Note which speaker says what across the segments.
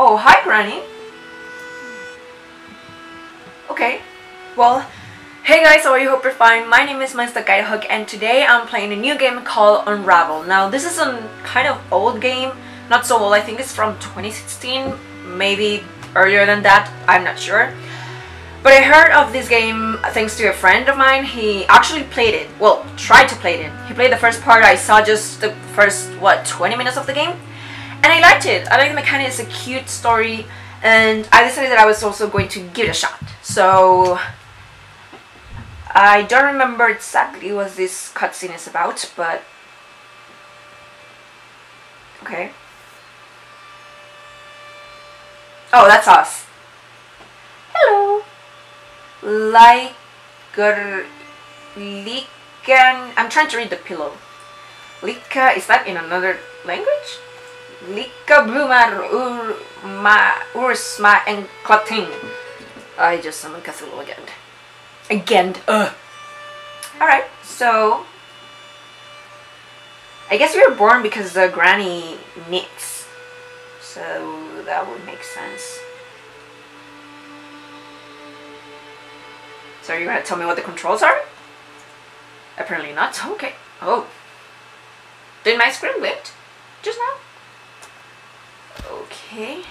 Speaker 1: Oh, hi, Granny. Okay. Well, hey guys, how are you? Hope you're fine. My name is Mr. Hook, and today I'm playing a new game called Unravel. Now, this is a kind of old game. Not so old. I think it's from 2016. Maybe earlier than that. I'm not sure. But I heard of this game thanks to a friend of mine. He actually played it. Well, tried to play it. He played the first part. I saw just the first, what, 20 minutes of the game? And I liked it. I like the mechanic. It's a cute story. And I decided that I was also going to give it a shot. So... I don't remember exactly what this cutscene is about, but... Okay. Oh, that's us. Hello. Liker... Likan... I'm trying to read the pillow. Lika, is that in another language? Lika Blumar Urma Ursma and Klating. I just summoned Cthulhu again. Again. Ugh. Alright, so... I guess we were born because the granny knits. So that would make sense. So are you're gonna tell me what the controls are? Apparently not. Okay. Oh. Did my screen lift just now? Okay.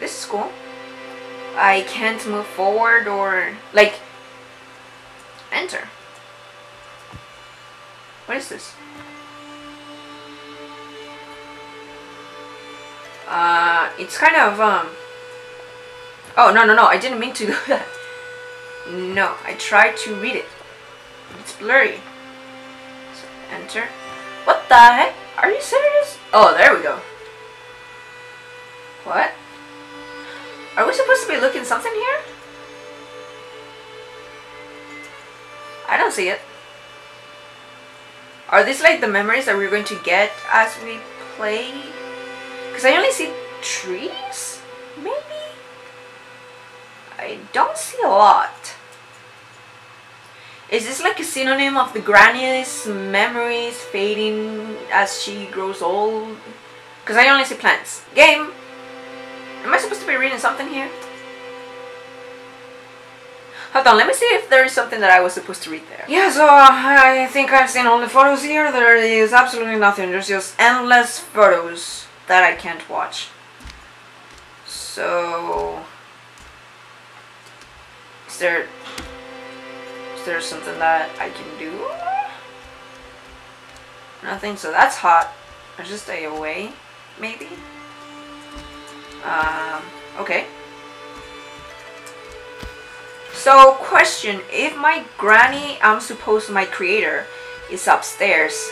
Speaker 1: This is cool. I can't move forward or like enter. What is this? Uh, it's kind of, um... Oh, no, no, no, I didn't mean to do that. No, I tried to read it. It's blurry. So, enter. What the heck? Are you serious? Oh, there we go. What? Are we supposed to be looking something here? I don't see it. Are these like the memories that we're going to get as we play? Because I only see trees? Maybe? I don't see a lot. Is this like a synonym of the granny's memories fading as she grows old? Because I only see plants. Game! Am I supposed to be reading something here? Hold on, let me see if there is something that I was supposed to read there. Yeah, so uh, I think I've seen all the photos here. There is absolutely nothing. There's just endless photos that I can't watch. So... Is there... Is there something that I can do? Nothing, so that's hot. I just stay away, maybe? Um, okay. So, question, if my granny, I'm supposed my creator, is upstairs,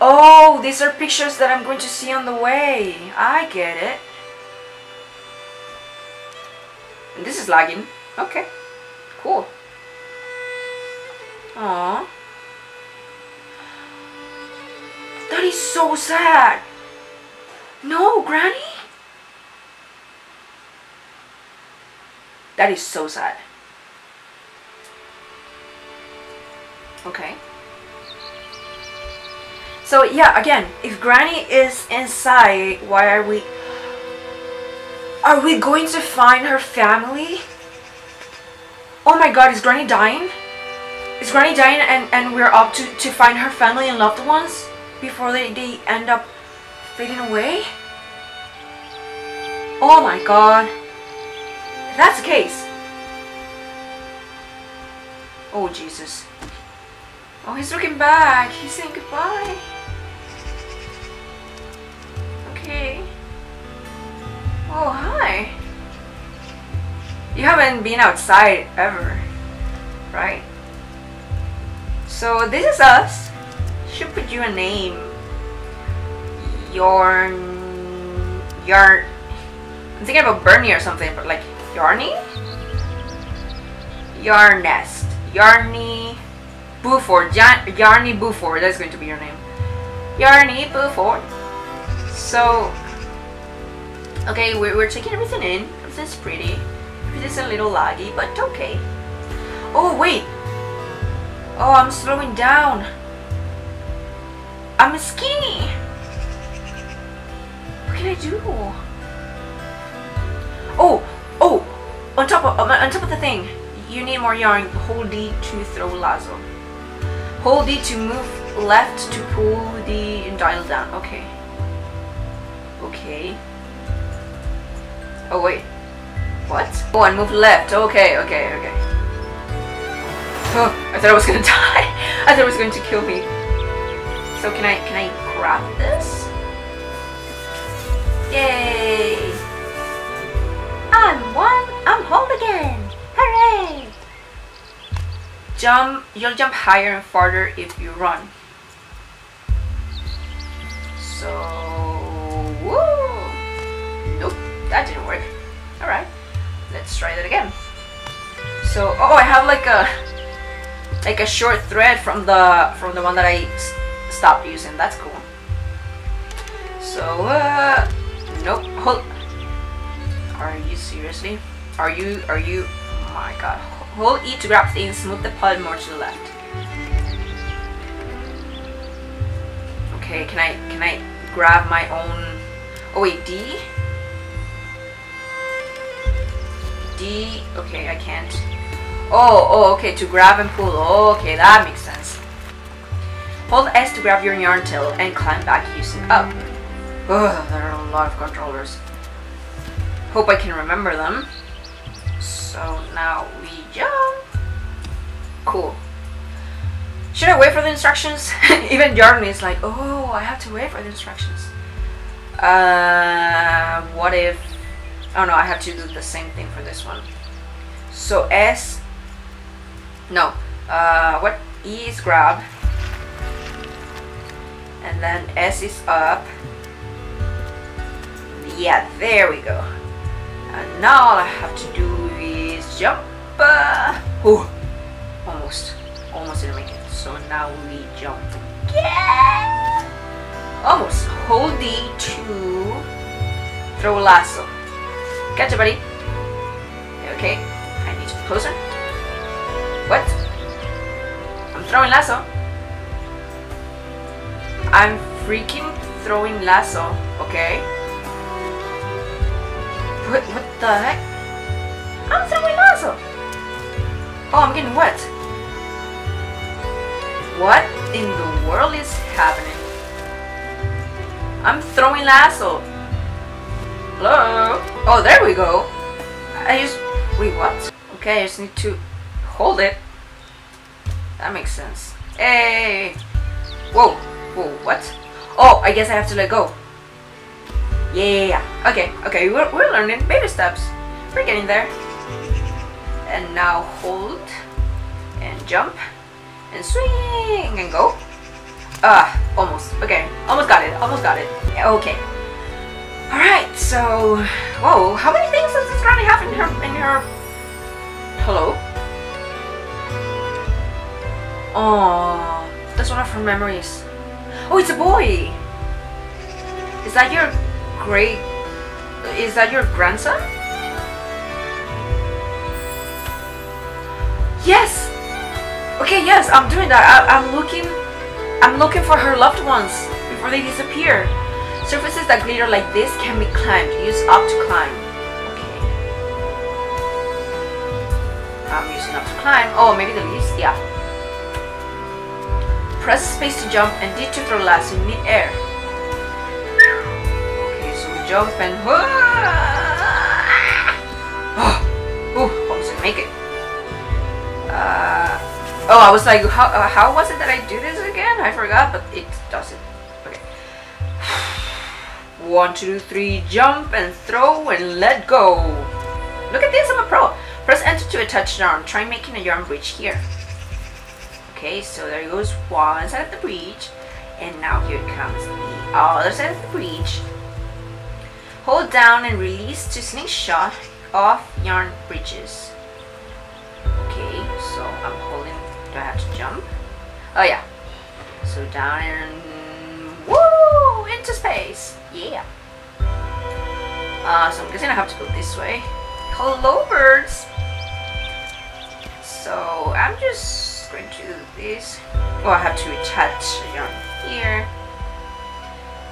Speaker 1: Oh, these are pictures that I'm going to see on the way. I get it. And this is lagging. Okay. Cool. Aww. That is so sad. No, Granny? That is so sad. Okay. So yeah, again, if Granny is inside, why are we... Are we going to find her family? Oh my god, is Granny dying? Is Granny dying and, and we're up to, to find her family and loved ones before they, they end up fading away? Oh my god. If that's the case. Oh Jesus. Oh, he's looking back. He's saying goodbye. Okay. Oh, hi. You haven't been outside ever, right? So this is us. Should put you a name. Yarn... Yarn... I'm thinking about Bernie or something, but like Yarny? Yarnest. Yarny Buford. Yarny Buford. That's going to be your name. Yarny Buford. So, okay, we're, we're checking everything in. Everything's pretty. Everything's a little laggy, but okay. Oh, wait. Oh, I'm slowing down. I'm skinny. Can I do? Oh, oh, on top of um, on top of the thing, you need more yarn. Hold D to throw lasso. Hold D to move left to pull the dial down. Okay. Okay. Oh wait. What? Oh, and move left. Okay, okay, okay. Oh, I thought I was gonna die. I thought it was going to kill me. So can I can I grab this? Yay! I'm one. I'm home again. Hooray! Jump. You'll jump higher and farther if you run. So, woo! Nope, that didn't work. All right, let's try that again. So, oh, I have like a like a short thread from the from the one that I stopped using. That's cool. So, uh, nope. Hold. Are you seriously? Are you? Are you? Oh my god. Hold E to grab things. Move the pod more to the left. Okay, can I can I grab my own Oh wait, D? D okay I can't. Oh, oh okay, to grab and pull. Oh, okay, that makes sense. Hold S to grab your yarn tail and climb back using up. Ugh, there are a lot of controllers. Hope I can remember them. So now we jump. Cool. Should I wait for the instructions? Even Jordan is like, oh, I have to wait for the instructions. Uh, what if... Oh no, I have to do the same thing for this one. So S... No. Uh, what? E is grab. And then S is up. Yeah, there we go. And now all I have to do is jump. Uh, ooh, almost. Almost didn't make it. So now we jump again. Almost. Hold D to throw lasso. Catch it, buddy. Okay. I need to closer. What? I'm throwing lasso. I'm freaking throwing lasso. Okay. What, what the heck? I'm throwing lasso. Oh, I'm getting wet. What in the world is happening? I'm throwing lasso. Hello? Oh, there we go. I just... Wait, what? Okay, I just need to hold it. That makes sense. Hey! Whoa! Whoa, what? Oh, I guess I have to let go. Yeah, okay, okay, we're, we're learning baby steps. We're getting there. And now hold and jump and swing and go. Ah, uh, almost. Okay, almost got it. Almost got it. Okay. All right. So, whoa, how many things does this granny have in her in her? Hello. Oh, that's one of her memories. Oh, it's a boy. Is that your great? Is that your grandson? Yes. Okay, yes, I'm doing that. I, I'm looking, I'm looking for her loved ones before they disappear. Surfaces that glitter like this can be climbed. Use up to climb. Okay. I'm using up to climb. Oh, maybe the leaves. Yeah. Press space to jump and D to throw lasso in mid-air. We jump and. Oh, almost didn't make it. Uh. Oh, I was like, how, uh, how was it that I do this again? I forgot, but it does it. Okay. One, two, three, jump and throw and let go. Look at this, I'm a pro. Press enter to attach yarn. Try making a yarn bridge here. Okay, so there goes one side of the bridge. And now here comes the other side of the bridge. Hold down and release to slingshot off yarn bridges. Okay, so I'm holding do I have to jump? Oh yeah. So down and woo into space. Yeah. Uh, so I'm guessing I have to go this way. Hello birds. So I'm just going to do this. Oh, I have to attach yarn here.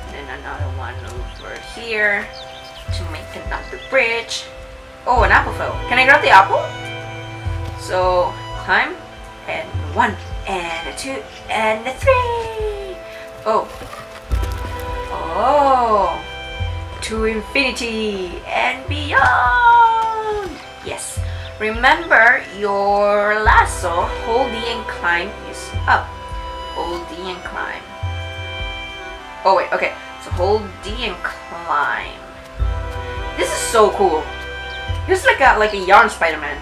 Speaker 1: And then another one over here to make another bridge. Oh, an apple fell. Can I grab the apple? So, climb. And one, and a two, and a three. Oh. Oh. To infinity and beyond. Yes. Remember your lasso, hold and climb is up. Hold and climb. Oh wait, okay. So hold D and climb. This is so cool. This is like a like a yarn Spider-Man.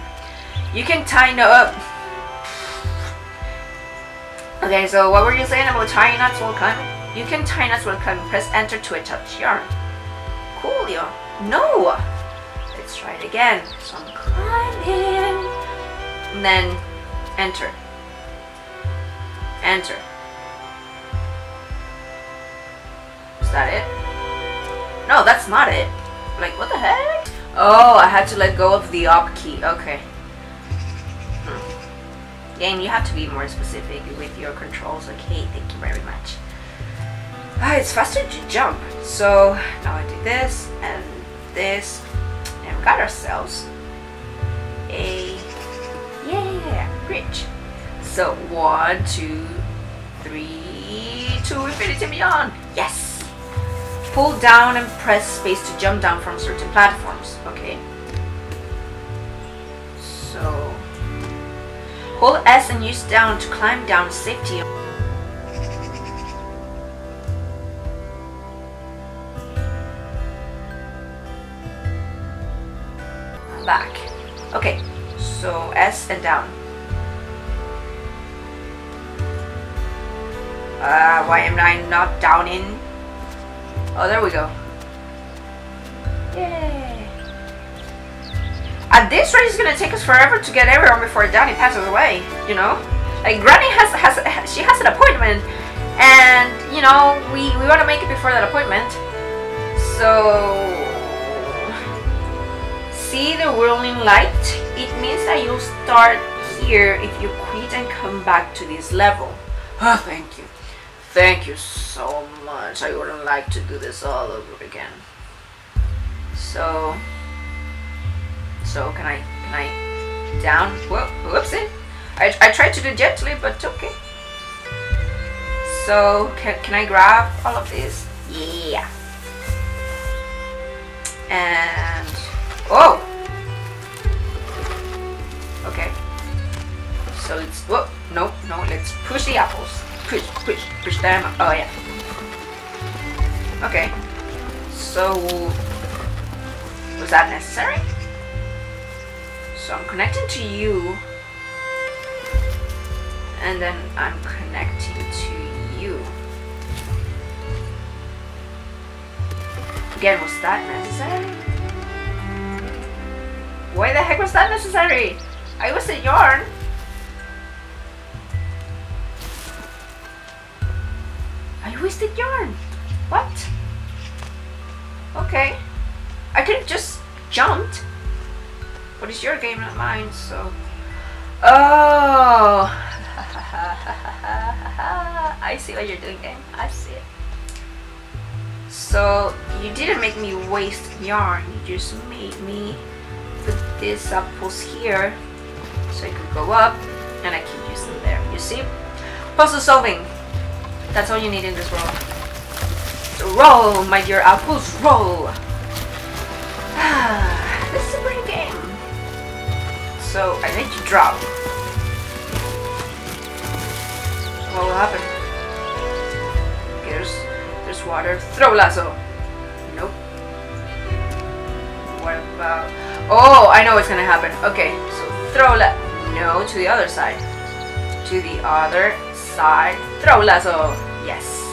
Speaker 1: You can tie up. Okay, so what were you saying about tying knots while climbing? You can tie knots while climbing. Press enter to attach yarn. Coolio. No! Let's try it again. So I'm climbing. And then enter. Enter. Is that it? No, that's not it. Like, what the heck? Oh, I had to let go of the up key. Okay. Hmm. Game, you have to be more specific with your controls. Okay, thank you very much. Ah, it's faster to jump. So, now I do this, and this, and we got ourselves a, yeah, bridge. So, one, two, three, to infinity beyond. Yes! Pull down and press space to jump down from certain platforms. Okay. So hold S and use down to climb down safety. Back. Okay. So S and down. Uh, why am I not down in? Oh, there we go. Yay! At this rate, it's gonna take us forever to get everyone before Danny passes away. You know, like Granny has has she has an appointment, and you know we we want to make it before that appointment. So see the whirling light. It means that you'll start here if you quit and come back to this level. Oh, thank you. Thank you so much. I wouldn't like to do this all over again. So, so can I, can I, down, whoop, whoopsie. I, I tried to do gently, but okay. So, can, can I grab all of these? Yeah. And, oh! Okay. So it's, whoop, no, no, let's push the apples push, push, push them. Oh yeah. Okay. So was that necessary? So I'm connecting to you and then I'm connecting to you. Again, was that necessary? Why the heck was that necessary? I was a yarn. I wasted yarn. What? Okay. I could have just jumped. But it's your game, not mine, so... Oh! I see what you're doing, game. I see it. So, you didn't make me waste yarn. You just made me put these apples here so I could go up and I can use them there. You see? Puzzle solving. That's all you need in this world. Roll, my dear apples, roll! this is a pretty game. So I need to drop. What will happen? There's there's water. Throw lasso. Nope. What about Oh, I know what's gonna happen. Okay, so throw la no to the other side. To the other side. Throw lasso. Yes.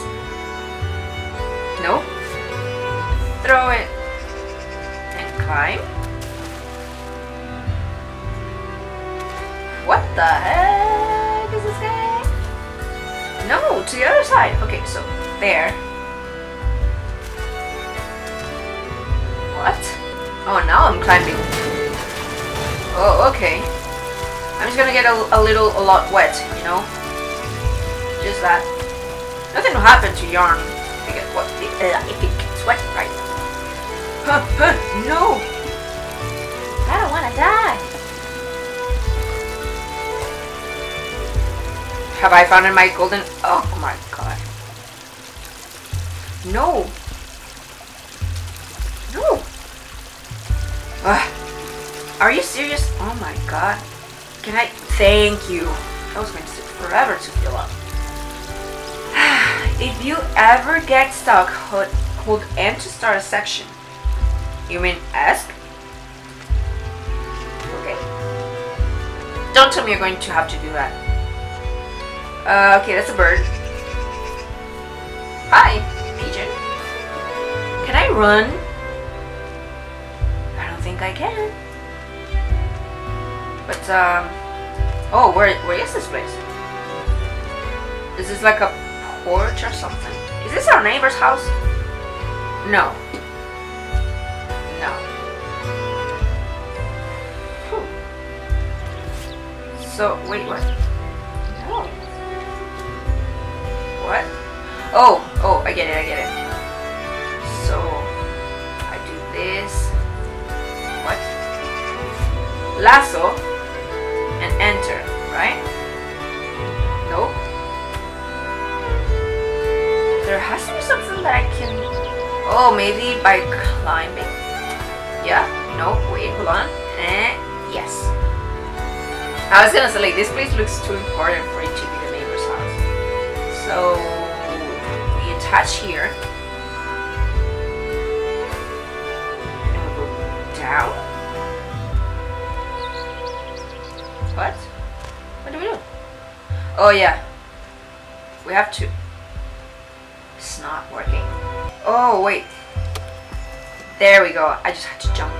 Speaker 1: No. Throw it. And climb. What the heck is this game? No, to the other side. Okay, so there. What? Oh, now I'm climbing. Oh, okay. I'm just gonna get a, a little, a lot wet, you know? Just that. Nothing will happen to yarn. What? Uh, if it gets wet, right? Huh, huh, no! I don't wanna die! Have I found my golden... Oh my god. No! No! Ugh. Are you serious? Oh my god. Can I... Thank you. That was going to take forever to fill up. If you ever get stuck, hold, hold M to start a section. You mean ask? Okay. Don't tell me you're going to have to do that. Uh, okay, that's a bird. Hi, pigeon. Can I run? I don't think I can. But, um... Oh, where, where is this place? This is like a porch or something? Is this our neighbor's house? No. No. Whew. So, wait, what? No. What? Oh, oh, I get it, I get it. So, I do this. What? Lasso and enter, right? There has to be something that I can... Oh, maybe by climbing? Yeah? No, wait, hold on. Eh, yes. I was gonna say, like, this place looks too important for it to be the neighbor's house. So, we attach here. And we go down. What? What do we do? Oh yeah. We have to. It's not working. Oh wait. There we go. I just had to jump.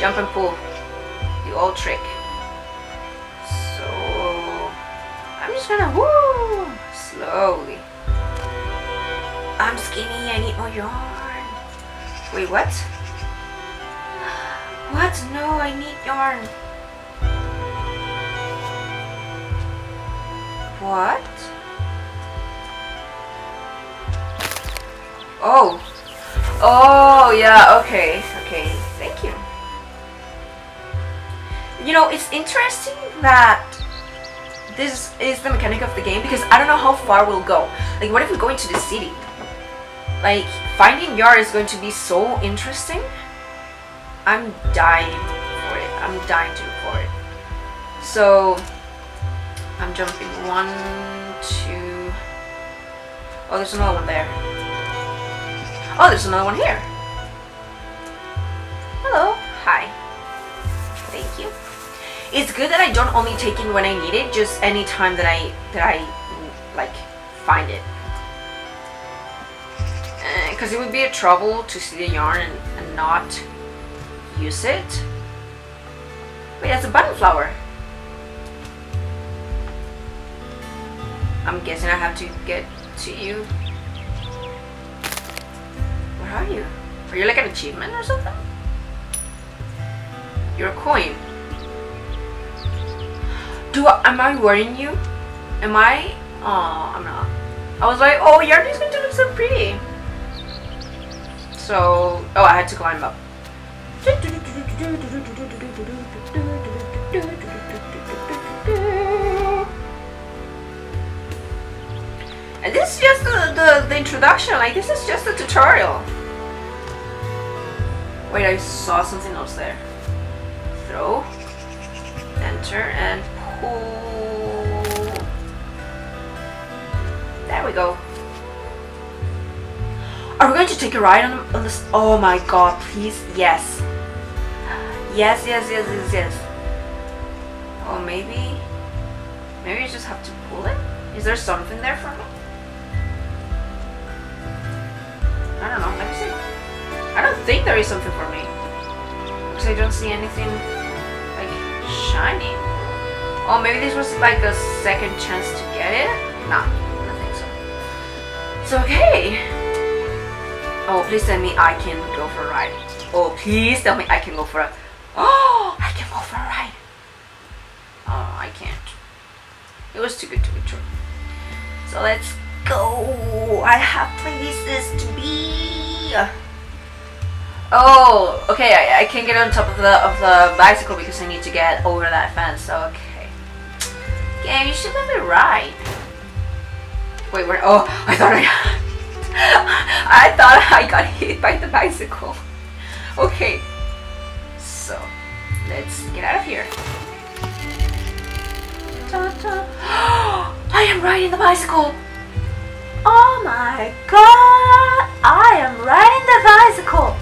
Speaker 1: Jump and pull. The old trick. So I'm just gonna woo slowly. I'm skinny, I need more yarn. Wait, what? What? No, I need yarn. What? Oh. Oh, yeah, okay. Okay, thank you. You know, it's interesting that this is the mechanic of the game because I don't know how far we'll go. Like, what if we go into the city? Like, finding Yar is going to be so interesting. I'm dying for it. I'm dying to for it. So, I'm jumping one, two. Oh, there's another one there. Oh, there's another one here. Hello. Hi. Thank you. It's good that I don't only take in when I need it, just any time that I that I like find it. Because uh, it would be a trouble to see the yarn and, and not use it. Wait, that's a button flower. I'm guessing I have to get to you. Are you? Are you like an achievement or something? You're a coin. Do I, am I worrying you? Am I? Oh, I'm not. I was like, oh, Yarny's going to look so pretty. So, oh, I had to climb up. And this is just the, the, the introduction, like this is just a tutorial. Wait, I saw something else there. Throw, enter, and pull. There we go. Are we going to take a ride on, on this? Oh my god, please, yes. Yes, yes, yes, yes, yes. Oh, maybe, maybe you just have to pull it? Is there something there for me? I don't know. Let me see. I don't think there is something for me. Because I don't see anything like shiny. Oh, maybe this was like a second chance to get it? Nah, I don't think so. It's okay. Oh, please tell me I can go for a ride. Oh, please tell me I can go for a... Oh, I can go for a ride. Oh, I can't. It was too good to be true. So let's go. I have places to be. Oh, okay. I, I can't get on top of the of the bicycle because I need to get over that fence. So okay. Yeah, you should have it right. Wait, where? Oh, I thought I. I thought I got hit by the bicycle. Okay. So, let's get out of here. I am riding the bicycle. Oh my god! I am riding the bicycle.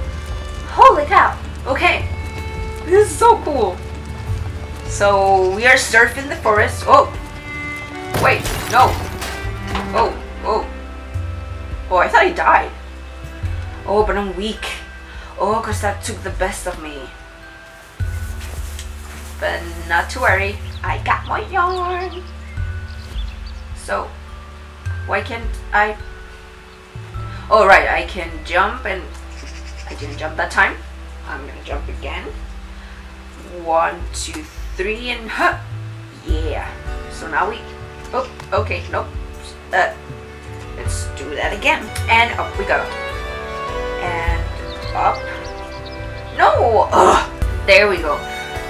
Speaker 1: Holy cow. Okay. This is so cool. So we are surfing the forest. Oh. Wait, no. Oh, oh. Oh, I thought he died. Oh, but I'm weak. Oh, because that took the best of me. But not to worry. I got my yarn. So, why can't I? Oh right, I can jump and I didn't jump that time. I'm gonna jump again. One, two, three, and huh. Yeah. So now we. Oh, okay, nope. Uh, let's do that again. And up we go. And up. No. Ugh. There we go.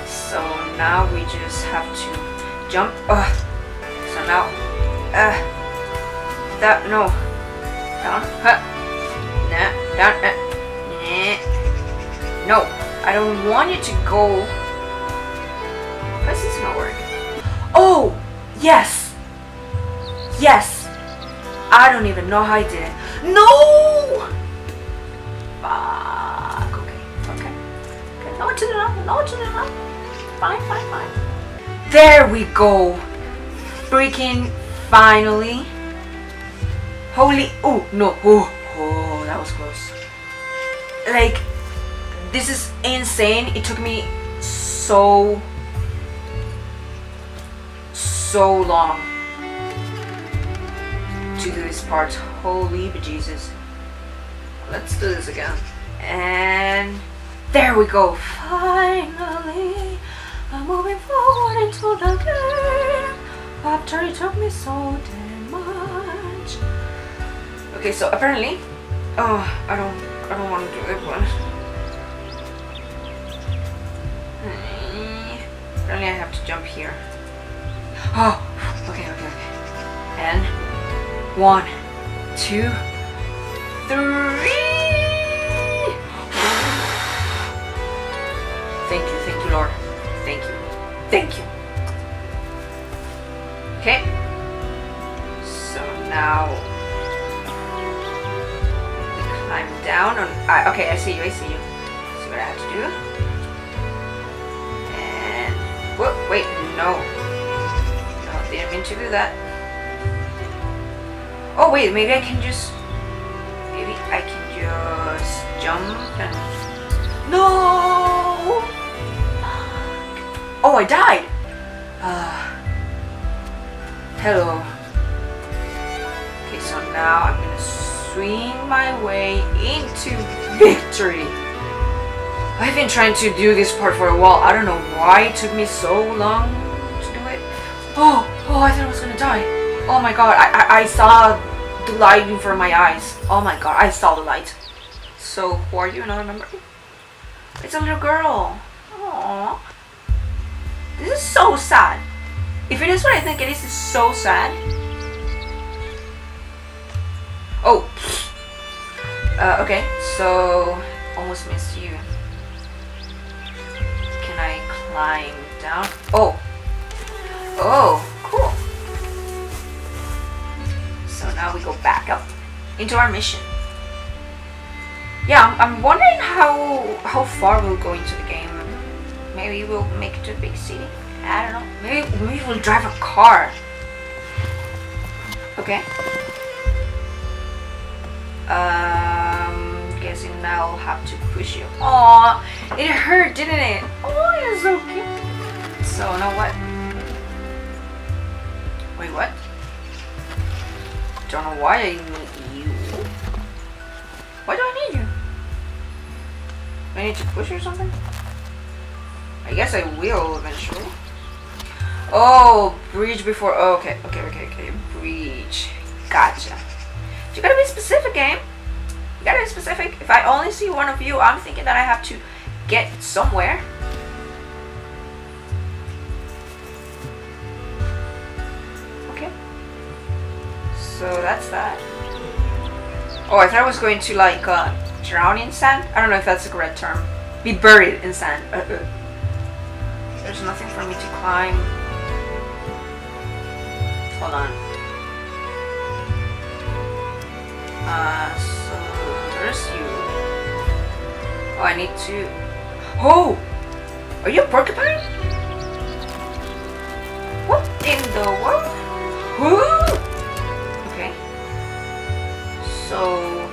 Speaker 1: So now we just have to jump. Ugh. So now, uh, that no, down, huh, nah, down, uh, No, I don't want you to go. This is not working. Oh, yes, yes. I don't even know how I did it. No. Fuck. Okay, okay. Okay, no to the left, no to the left. Fine, fine, fine. There we go. Freaking finally. Holy, oh no, oh, oh, that was close. Like, this is insane. It took me so, so long to do this part. Holy bejesus. Let's do this again. And there we go. Finally, I'm moving forward into the game. After it took me so damn much. Okay, so apparently, oh, I don't, I don't want to do it, but apparently I have to jump here. Oh, okay, okay, okay. And one, two, three. Thank you, thank you, Lord. Thank you, thank you. Okay. So now climb down on. Okay, I see you. I see you. See what I have to do. And whoop! Wait, no. No, didn't mean to do that. Oh wait, maybe I can just. Maybe I can just jump and. No! Oh, I died. Uh, Hello. Okay, so now I'm gonna swing my way into victory. I've been trying to do this part for a while. I don't know why it took me so long to do it. Oh, oh, I thought I was gonna die. Oh my god, I, I, I saw the light in front of my eyes. Oh my god, I saw the light. So, who are you? Not remember? It's a little girl. Aww. This is so sad. If it is what I think it is, it's so sad. Oh. Uh, okay, so almost missed you. Can I climb down? Oh. Oh, cool. So now we go back up into our mission. Yeah, I'm, I'm wondering how how far we'll go into the game. Maybe we'll make it to a big city. I don't know. Maybe, maybe we'll drive a car. Okay. Um, guessing now I'll have to push you. Oh, it hurt, didn't it? Oh, you're so cute. So, now what? Wait, what? Don't know why I need you. Why do I need you? I need to push or something? I guess I will eventually. Oh, breach before. Oh, okay, okay, okay, okay. Breach. Gotcha. You gotta be specific, game. You gotta be specific. If I only see one of you, I'm thinking that I have to get somewhere. Okay. So that's that. Oh, I thought I was going to like uh, drown in sand. I don't know if that's the correct term. Be buried in sand. Uh -uh. There's nothing for me to climb. Hold on. So there's you. Oh, I need to. Oh, are you a porcupine? What in the world? Woo! Okay. So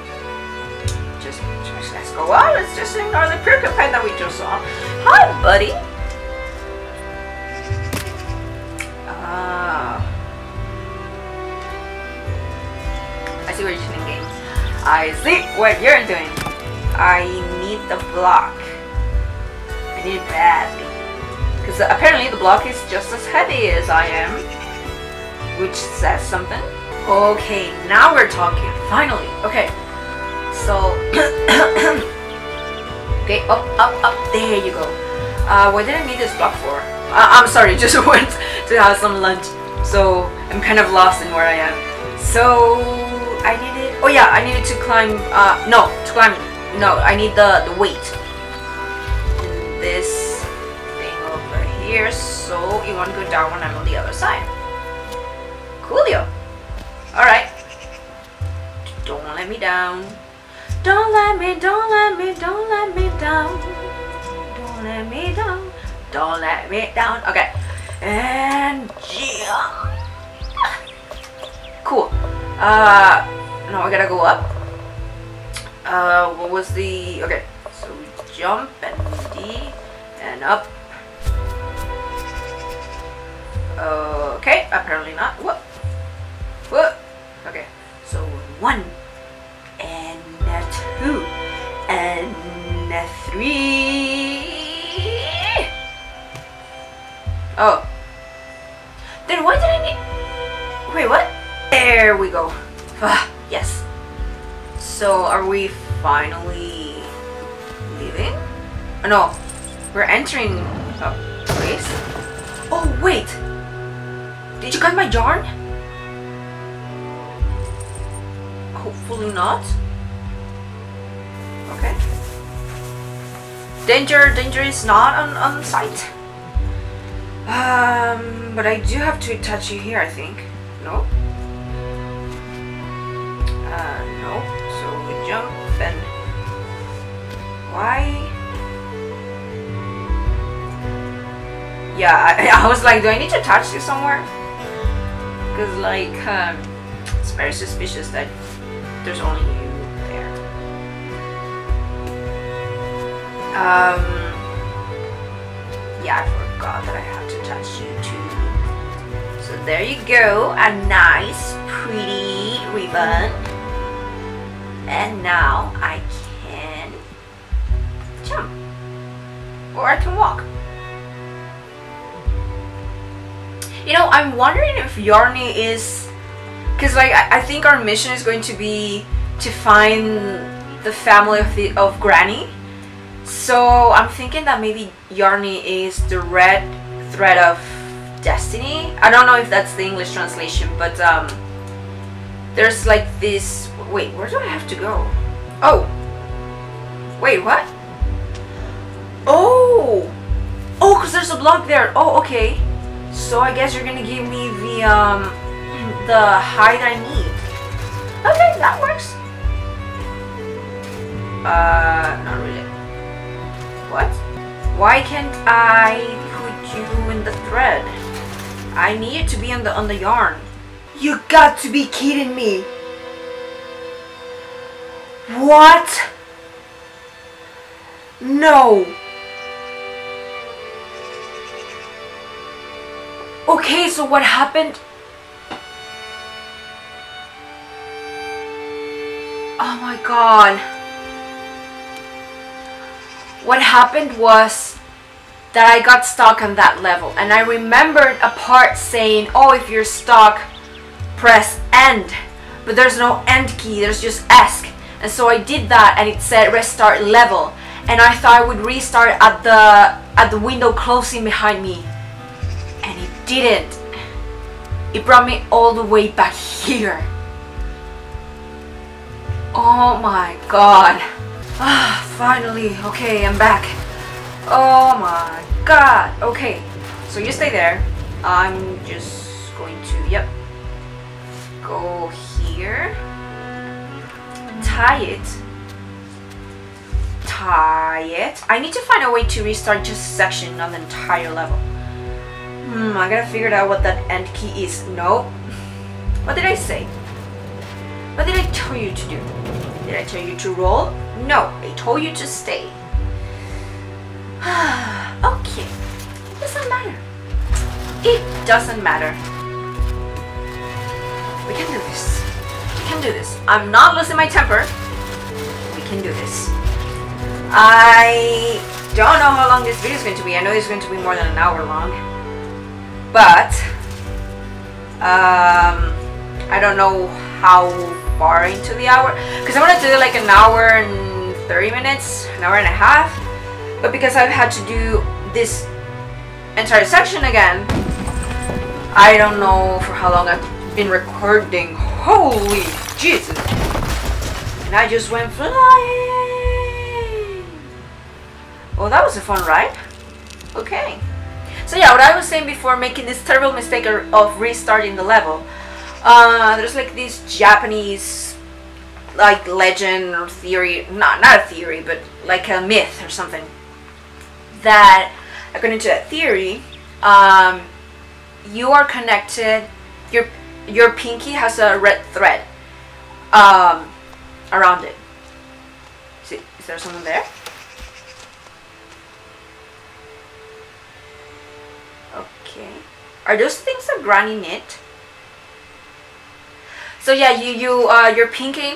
Speaker 1: just, just let's go on. Let's just ignore the porcupine that we just saw. Hi, buddy. I see what you're doing. I need the block. I need it badly. Because apparently the block is just as heavy as I am. Which says something. Okay, now we're talking. Finally. Okay. So, okay, up, up, up. There you go. Uh, what did I need this block for? Uh, I'm sorry, just went to have some lunch. So, I'm kind of lost in where I am. So, I needed, oh yeah, I needed to climb, uh, no, to climb, no, I need the, the weight. This thing over here, so it won't go down when I'm on the other side. Coolio. Alright. Don't let me down. Don't let me, don't let me, don't let me down. Don't let me down. Don't let me down. Okay. And jump. Cool. Uh, now I gotta go up. Uh, what was the, okay. So we jump and D and up. Okay, apparently not. What? What? Okay, so one and two and three. Oh. Then why did I need... Wait, what? There we go. Ah, yes. So, are we finally leaving? Oh, no. We're entering a place. Oh, wait. Did you cut my yarn? Hopefully not. Okay. Danger, danger is not on, on site. Um, but I do have to touch you here, I think. No? Uh, no. So we jump and... Why? Yeah, I, I was like, do I need to touch you somewhere? Because, like, um, it's very suspicious that there's only you there. Um, yeah, I forgot that I have to touch you too. So there you go, a nice, pretty ribbon. And now I can jump. Or I can walk. You know, I'm wondering if Yarny is... Because like, I, think our mission is going to be to find the family of, the, of Granny. So I'm thinking that maybe Yarny is the red thread of destiny. I don't know if that's the English translation, but um, there's like this. Wait, where do I have to go? Oh, wait, what? Oh, oh, cause there's a block there. Oh, okay. So I guess you're gonna give me the um, the hide I need. Okay, that works. Uh, not really. What? Why can't I put you in the thread? I need it to be on the on the yarn. You got to be kidding me. What? No. Okay, so what happened? Oh my god what happened was that I got stuck on that level and I remembered a part saying oh if you're stuck press end but there's no end key, there's just ESC. And so I did that and it said restart level. And I thought I would restart at the at the window closing behind me. And it didn't. It brought me all the way back here. Oh my god. Ah, finally. Okay, I'm back. Oh my god. Okay, so you stay there. I'm just going to, yep, go here, tie it, tie it. I need to find a way to restart just section, not the entire level. Hmm, I gotta figure out what that end key is. No. What did I say? What did I tell you to do? Did I tell you to roll? No, I told you to stay. okay, it doesn't matter. It doesn't matter. We can do this. We can do this. I'm not losing my temper. We can do this. I don't know how long this video is going to be. I know it's going to be more than an hour long. But, um, I don't know how far into the hour. Because I want to do like an hour and 30 minutes, an hour and a half. But because I've had to do this entire section again, I don't know for how long I've been recording. Holy Jesus! And I just went flying! Well, that was a fun ride. Okay. So yeah, what I was saying before, making this terrible mistake of restarting the level. Uh, there's like this Japanese like legend or theory, not not a theory, but like a myth or something. That according to that theory, um, you are connected. Your your pinky has a red thread um, around it. See, is there someone there? Okay. Are those things a Granny knit? So yeah, you you uh, your pinky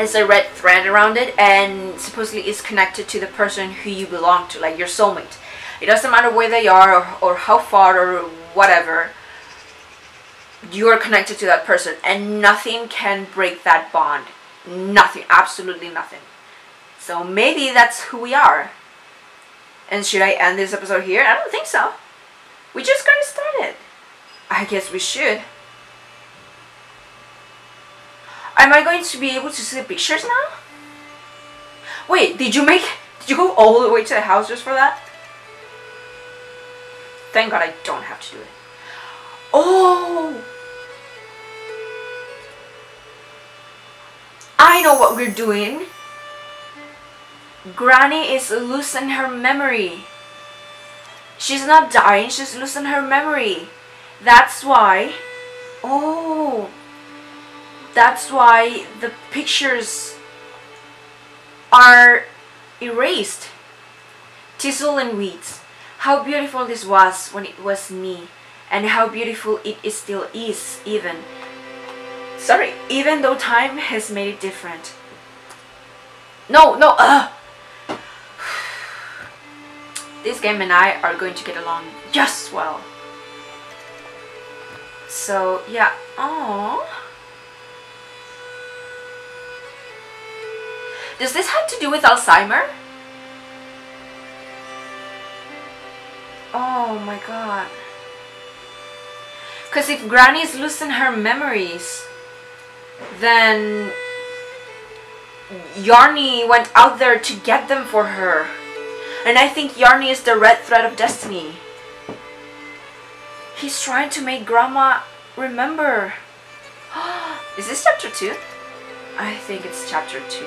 Speaker 1: is a red thread around it, and supposedly is connected to the person who you belong to, like your soulmate. It doesn't matter where they are or, or how far or whatever. You are connected to that person, and nothing can break that bond. Nothing, absolutely nothing. So maybe that's who we are. And should I end this episode here? I don't think so. We just got started. I guess we should. Am I going to be able to see the pictures now? Wait, did you make... Did you go all the way to the house just for that? Thank God I don't have to do it. Oh! I know what we're doing. Granny is losing her memory. She's not dying, she's losing her memory. That's why... Oh! That's why the pictures are erased. Thistle and weeds. How beautiful this was when it was me, and how beautiful it is still is, even. Sorry, even though time has made it different. No, no, uh! This game and I are going to get along just well. So, yeah, oh. Does this have to do with Alzheimer? Oh my god. Because if Granny's losing her memories, then Yarny went out there to get them for her. And I think Yarny is the red thread of destiny. He's trying to make Grandma remember. is this chapter 2? I think it's chapter 2.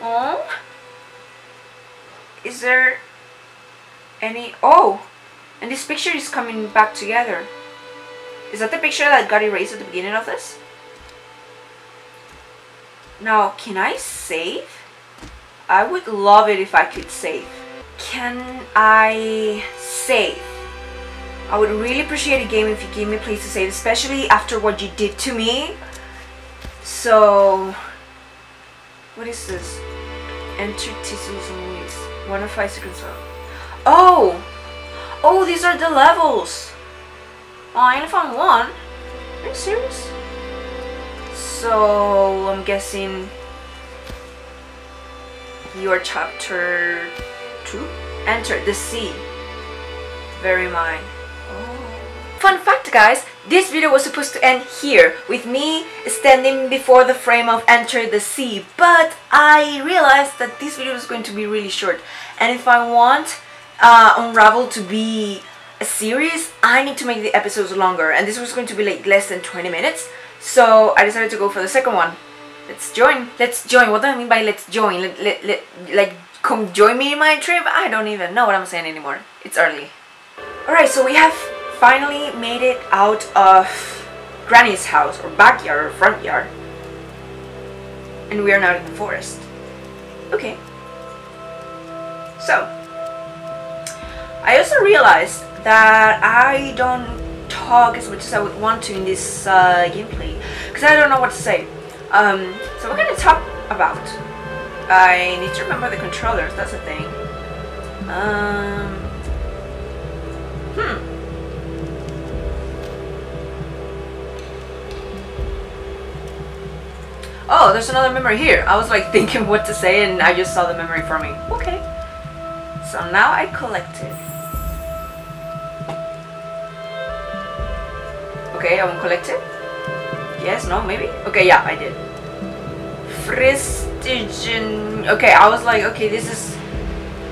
Speaker 1: Oh? Is there any... Oh! And this picture is coming back together. Is that the picture that got erased at the beginning of this? Now, can I save? I would love it if I could save. Can I save? I would really appreciate a game if you give me a place to save, especially after what you did to me. So, what is this? Enter Thistles and Weeds. One of five seconds. Oh! Oh, these are the levels! Oh, I only found one. Are you serious? So I'm guessing your chapter two. Enter the sea. Very mine. Oh. Fun fact, guys. This video was supposed to end here with me standing before the frame of Enter the Sea, but I realized that this video is going to be really short, and if I want uh, Unravel to be a series, I need to make the episodes longer, and this was going to be like less than 20 minutes, so I decided to go for the second one. Let's join. Let's join. What do I mean by let's join? Let, let, let, like, come join me in my trip? I don't even know what I'm saying anymore. It's early. Alright, so we have finally made it out of Granny's house, or backyard, or front yard. And we are now in the forest. Okay. So, I also realized that I don't talk as much as I would want to in this uh, gameplay because I don't know what to say. Um, so we're gonna talk about. I need to remember the controllers. That's the thing. Um, hmm. Oh, there's another memory here. I was like thinking what to say and I just saw the memory for me. Okay. So now I collected. Okay, I won't collect it. Yes, no, maybe? Okay, yeah, I did. Fristigen. Okay, I was like, okay, this is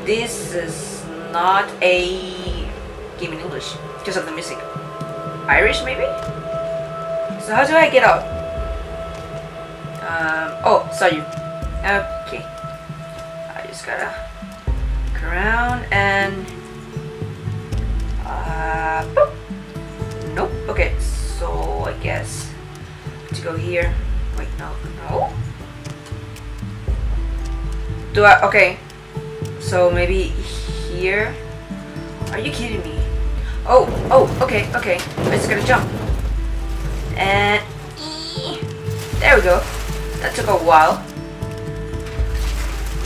Speaker 1: this is not a game in English because of the music. Irish, maybe? So how do I get out? Um, oh, saw you. Okay. I just gotta look around and... Uh, boop. Nope. Okay, so I guess to go here. Wait, no, no. Do I? Okay. So maybe here. Are you kidding me? Oh, oh, okay, okay. I just gotta jump. And there we go. That took a while.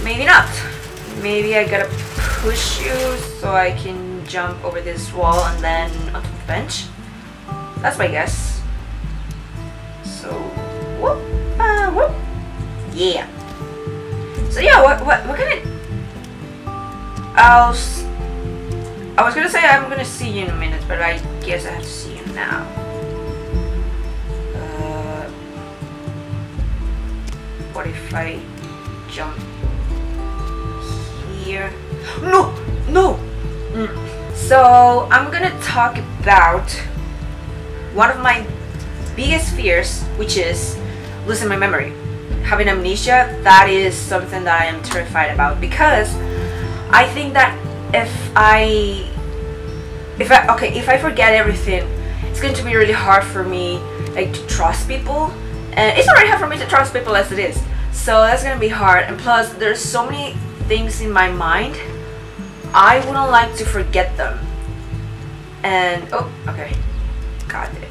Speaker 1: Maybe not. Maybe I gotta push you so I can jump over this wall and then onto the bench. That's my guess. So, whoop, uh, whoop. Yeah. So yeah, what, what, what kind of... I'll... I was gonna say I'm gonna see you in a minute, but I guess I have to see you now. What if I jump here? No! No! Mm. So, I'm gonna talk about one of my biggest fears, which is losing my memory. Having amnesia, that is something that I am terrified about because I think that if I if I okay, if I forget everything, it's going to be really hard for me like to trust people. And it's already hard for me to trust people as it is. So that's gonna be hard. And plus there's so many things in my mind. I wouldn't like to forget them. And oh okay. Got it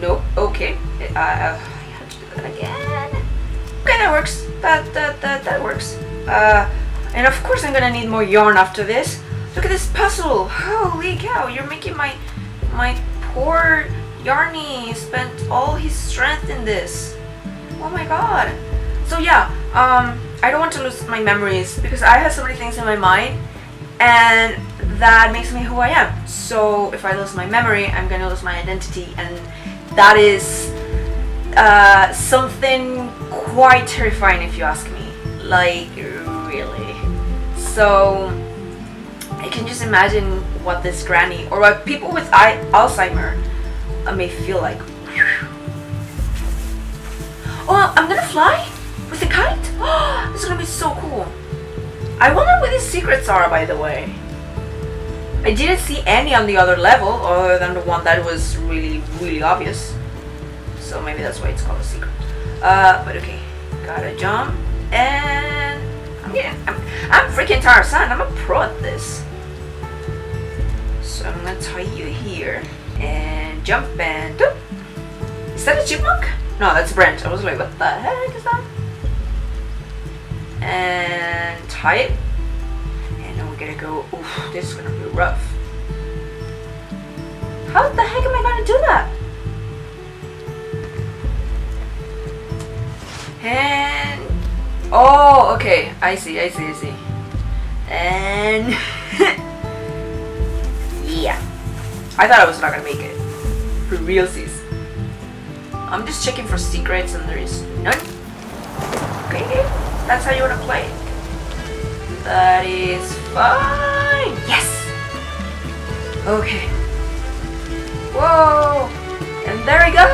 Speaker 1: nope okay. Uh, I have to do that again. Okay that works. That that that, that works. Uh, and of course I'm gonna need more yarn after this. Look at this puzzle. Holy cow you're making my my poor Yarny spent all his strength in this. Oh my god. So yeah, um, I don't want to lose my memories because I have so many things in my mind. And that makes me who I am. So if I lose my memory, I'm gonna lose my identity and that is uh, something quite terrifying if you ask me. Like, really. So, I can just imagine what this granny, or what people with Alzheimer I may feel like. Oh, I'm gonna fly with a kite? Oh, this is gonna be so cool. I wonder what these secrets are, by the way. I didn't see any on the other level, other than the one that was really, really obvious. So maybe that's why it's called a secret. Uh, but okay. Gotta jump. And... I'm getting... I'm, I'm freaking Tarzan. I'm a pro at this. So I'm gonna tie you here. And jump and... Doop. Is that a chipmunk? No, that's Brent. I was like, what the heck is that? And tie it and then we're gonna go, oof, this is gonna be rough. How the heck am I gonna do that? And, oh, okay, I see, I see, I see. And, yeah. I thought I was not gonna make it, for realsies. I'm just checking for secrets and there is none. Okay, that's how you wanna play it. That is fine. Yes. Okay. Whoa! And there we go!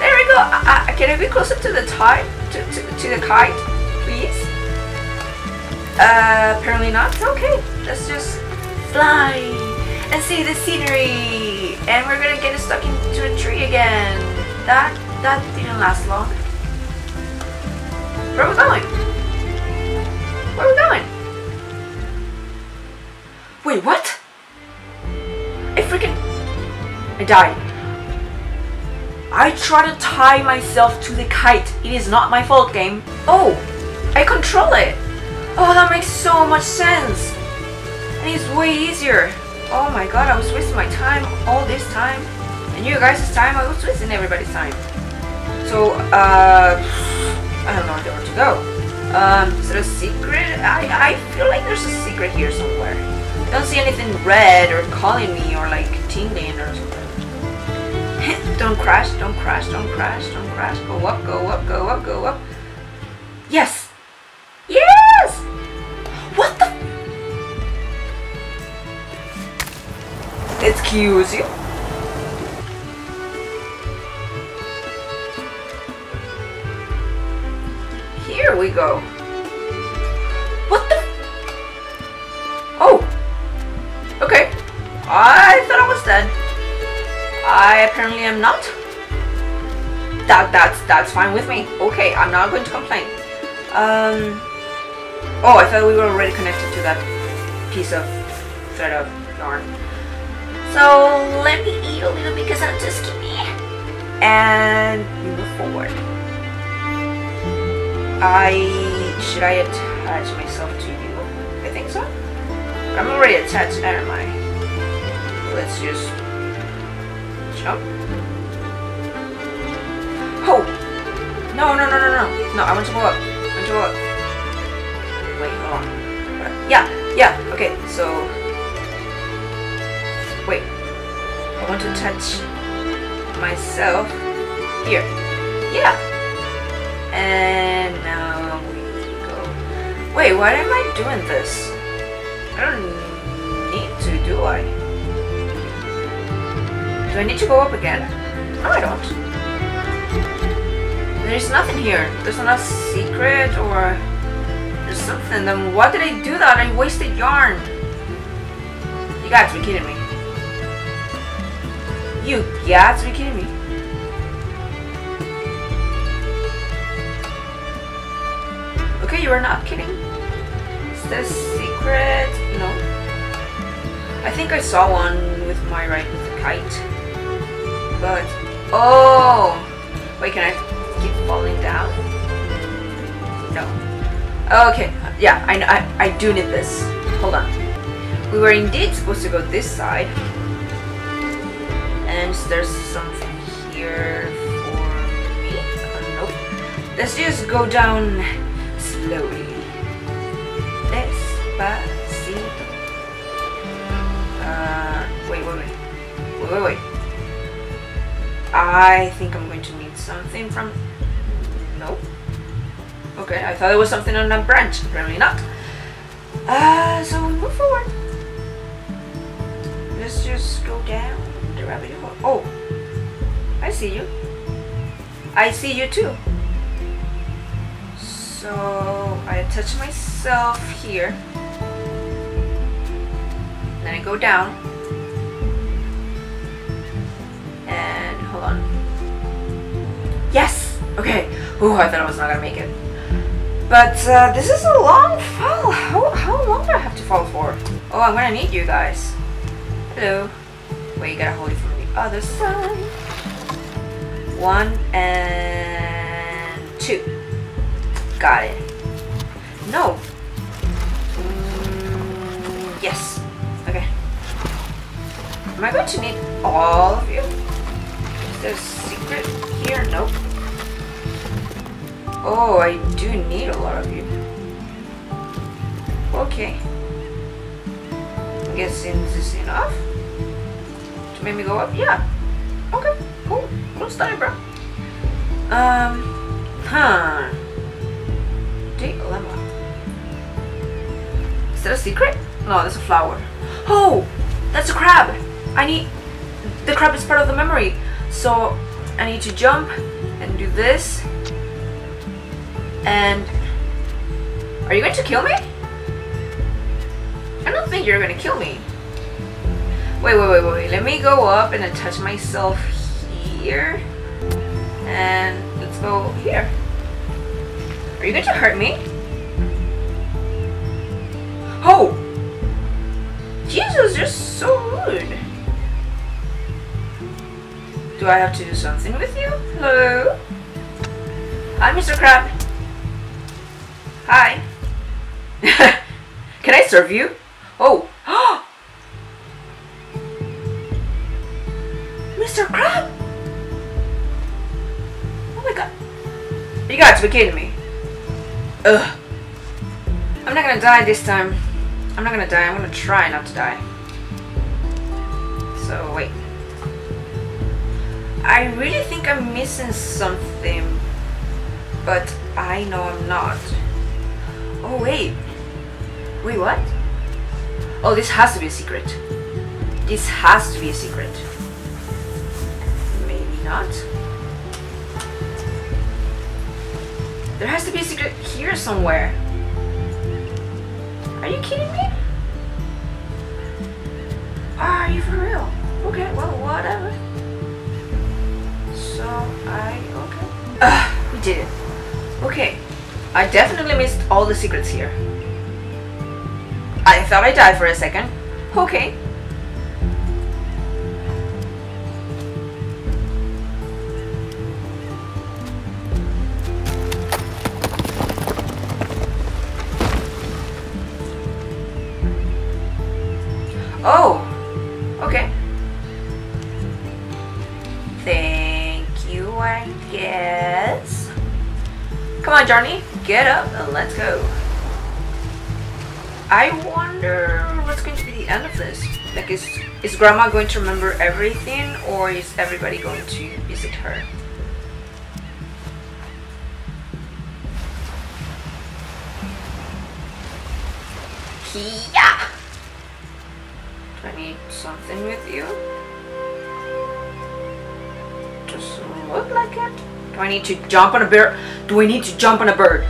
Speaker 1: There we go! Uh, uh, can I be closer to the tide? To, to, to the kite, please? Uh, apparently not. Okay, let's just fly and see the scenery. And we're gonna get stuck into a tree again. That that didn't last long. Where are we going? Where are we going? Wait, what? I freaking... I died. I try to tie myself to the kite. It is not my fault, game. Oh, I control it. Oh, that makes so much sense. And it's way easier. Oh my god, I was wasting my time all this time. And you guys' time, I was wasting everybody's time. So, uh, I don't know where to go. Um, is there a secret? I, I feel like there's a secret here somewhere. I don't see anything red or calling me or like tingling or something. don't crash, don't crash, don't crash, don't crash. Go up, go up, go up, go up. Yes! Yes! What the? Excuse you? Here we go. What the? Oh! Okay. I thought I was dead. I apparently am not. That that's that's fine with me. Okay, I'm not going to complain. Um. Oh, I thought we were already connected to that piece of thread of yarn. So let me eat a little because I'm just skinny. And move forward. I should I attach myself to you? I think so. I'm already attached, am I? Let's just jump. Oh! No, no, no, no, no. No, I want to go up. I want to go up. Wait, hold on. Yeah, yeah, okay, so... Wait. I want to touch myself here. Yeah. Wait, why am I doing this? I don't need to, do I? Do I need to go up again? No, I don't. There's nothing here. There's not a secret or there's something. Then why did I do that? I wasted yarn. You got to be kidding me. You got to be kidding me. Okay, you are not kidding. Is this secret? No. I think I saw one with my right with the kite. But oh wait, can I keep falling down? No. Okay, yeah, I, I, I do need this. Hold on. We were indeed supposed to go this side. And there's something here for me. Uh, nope. Let's just go down slowly. Despacito. Uh, wait, wait, wait. Wait, wait, wait. I think I'm going to need something from... Nope. Okay, I thought it was something on that branch. Apparently not. Uh, so we move forward. Let's just go down the rabbit hole. Oh, I see you. I see you too. So I attach myself here. I go down. And hold on. Yes! Okay. Ooh, I thought I was not gonna make it. But uh, this is a long fall. How, how long do I have to fall for? Oh, I'm gonna need you guys. Hello. Wait, you gotta hold it from the other side. One and two. Got it. No. Mm, yes. Am I going to need all of you? Is there a secret here? Nope. Oh, I do need a lot of you. Okay. I'm guessing this is enough to make me go up. Yeah. Okay. Cool. Cool study, bro. Um. Huh. Dilemma. Is that a secret? No, that's a flower. Oh, that's a crab. I need. The crab is part of the memory, so I need to jump and do this. And are you going to kill me? I don't think you're going to kill me. Wait, wait, wait, wait. Let me go up and attach myself here. And let's go here. Are you going to hurt me? Oh! Jesus, you're so rude. Do I have to do something with you? Hello? Hi, Mr. Crab. Hi. Can I serve you? Oh. Mr. Crab? Oh my god. You got to be kidding me. Ugh. I'm not gonna die this time. I'm not gonna die. I'm gonna try not to die. So, wait. I really think I'm missing something. But I know I'm not. Oh, wait. Wait, what? Oh, this has to be a secret. This has to be a secret. Maybe not. There has to be a secret here somewhere. Are you kidding me? Are you for real? Okay, well, whatever. So, I, okay. We did it. Okay, I definitely missed all the secrets here. I thought I died for a second. Okay. Get up and let's go. I wonder what's going to be the end of this. Like, is is Grandma going to remember everything, or is everybody going to visit her? Yeah. Do I need something with you? Doesn't look like it. Do I need to jump on a bird? Do I need to jump on a bird?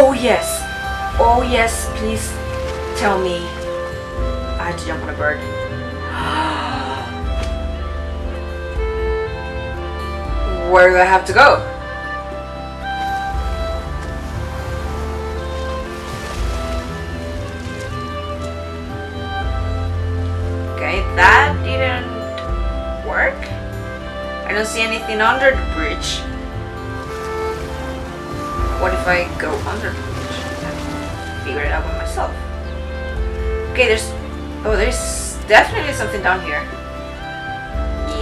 Speaker 1: Oh yes. Oh yes, please tell me I had to jump on a bird. Where do I have to go? Okay, that didn't work. I don't see anything under the bridge. I go under the bridge? and Figure it out by myself. Okay, there's... Oh, there's definitely something down here.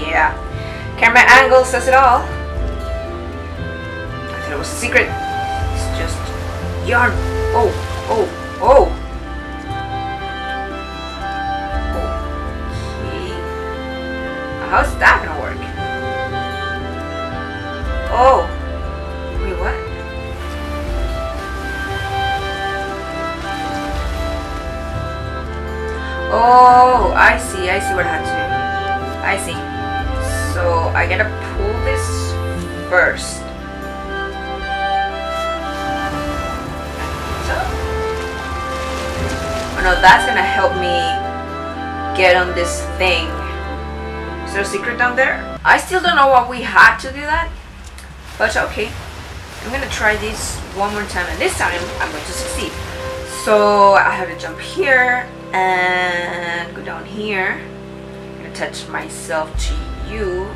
Speaker 1: Yeah. Camera angle says it all. I thought it was a secret. It's just yarn. Oh, oh, oh. Okay. How's that I see. What I have to do. I see. So I gotta pull this first. So. Oh no, that's gonna help me get on this thing. Is there a secret down there? I still don't know what we had to do that. But okay. I'm gonna try this one more time and this time I'm going to succeed. So I have to jump here and go down here attach myself to you.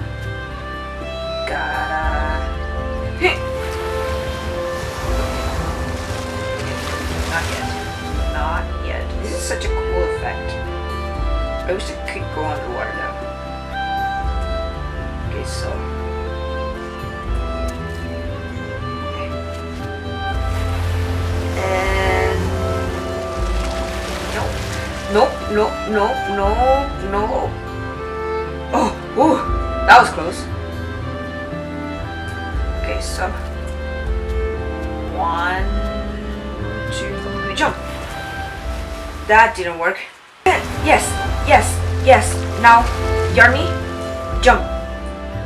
Speaker 1: Gotta. Not yet. Not yet. This is such a cool effect. I wish it could go underwater though. Okay, so. And. No. Nope, nope, nope, nope, nope was close. Okay, so one, two, jump. That didn't work. Yes, yes, yes. Now, Yarny, jump.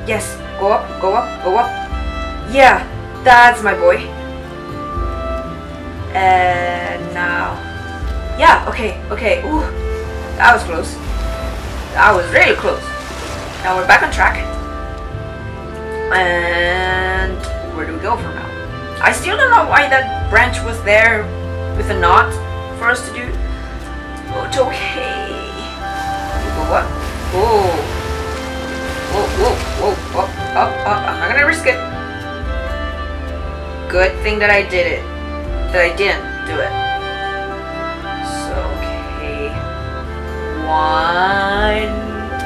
Speaker 1: Yes, go up, go up, go up. Yeah, that's my boy. And now, yeah, okay, okay. Ooh, that was close. That was really close. Now we're back on track. And where do we go from now? I still don't know why that branch was there with a knot for us to do. Oh, but okay. You go up. Whoa. Whoa, whoa, whoa, up, up, up. I'm not gonna risk it. Good thing that I did it. That I didn't do it. So, okay. One,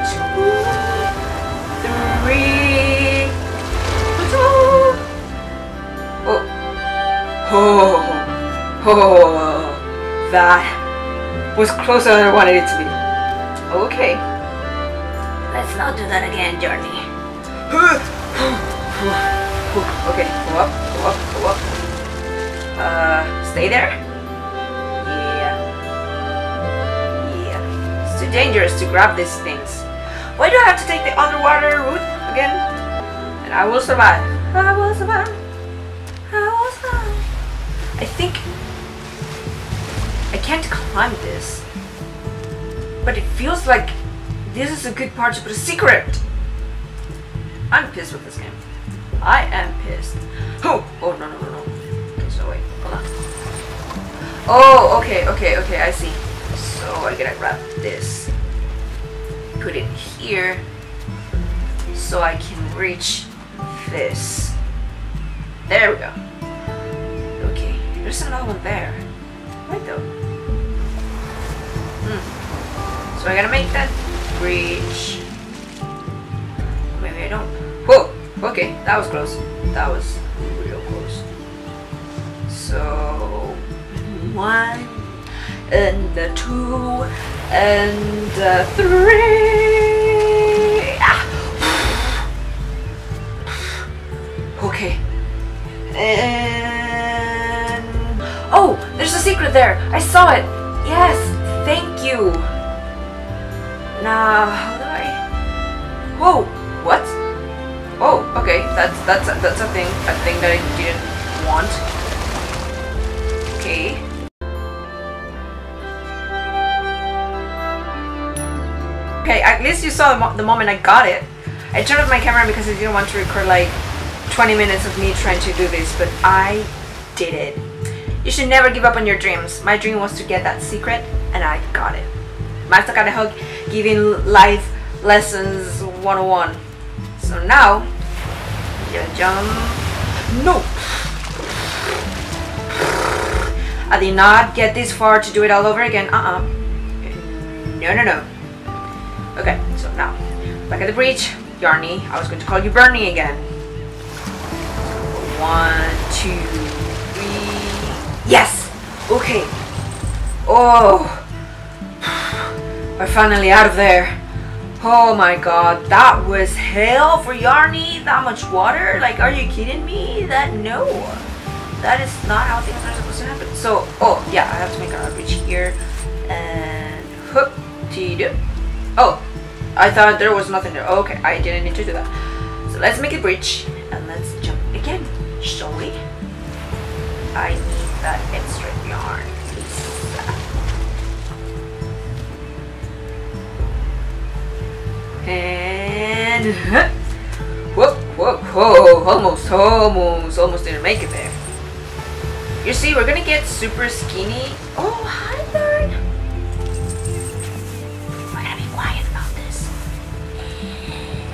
Speaker 1: two, Oh. Oh. That was closer than I wanted it to be. Okay. Let's not do that again, Journey. okay, go up, go up, go up. Uh, stay there? Yeah. Yeah. It's too dangerous to grab these things. Why do I have to take the underwater route again? And I will survive. I will survive. I will survive. I think I can't climb this. But it feels like this is a good part to put a secret. I'm pissed with this game. I am pissed. Oh, oh no no no no. Okay, so wait, hold on. Oh, okay, okay, okay, I see. So I gotta grab this. Put it here. So I can reach this. There we go. There's another one there. Right though. Hmm. So I gotta make that reach. Maybe I don't. Whoa! Okay, that was close. That was real close. So one and the two and the three. Ah. Okay. And oh, there's a secret there. I saw it. Yes, thank you. Now, how do I? Whoa, what? Oh, okay, that's that's that's a thing, a thing that I didn't want. Okay. Okay, at least you saw the, mo the moment I got it. I turned off my camera because I didn't want to record like 20 minutes of me trying to do this, but I did it. You should never give up on your dreams. My dream was to get that secret, and I got it. Master Hug giving life lessons 101. So now, you jump. No! I did not get this far to do it all over again. Uh-uh. No, no, no. Okay, so now, back at the breach. Yarny, I was going to call you Bernie again. One, two. Yes! Okay. Oh. We're finally out of there. Oh my god, that was hell for Yarny. That much water? Like, are you kidding me? That, no. That is not how things are supposed to happen. So, oh, yeah, I have to make a bridge here. And, hook, do. Oh, I thought there was nothing there. Okay, I didn't need to do that. So let's make a bridge. And let's jump again, shall we? I need that extra yarn. And whoop, whoop, whoa, almost, almost, almost didn't make it there. You see, we're gonna get super skinny. Oh, hi, Bird. We're gonna be quiet about this.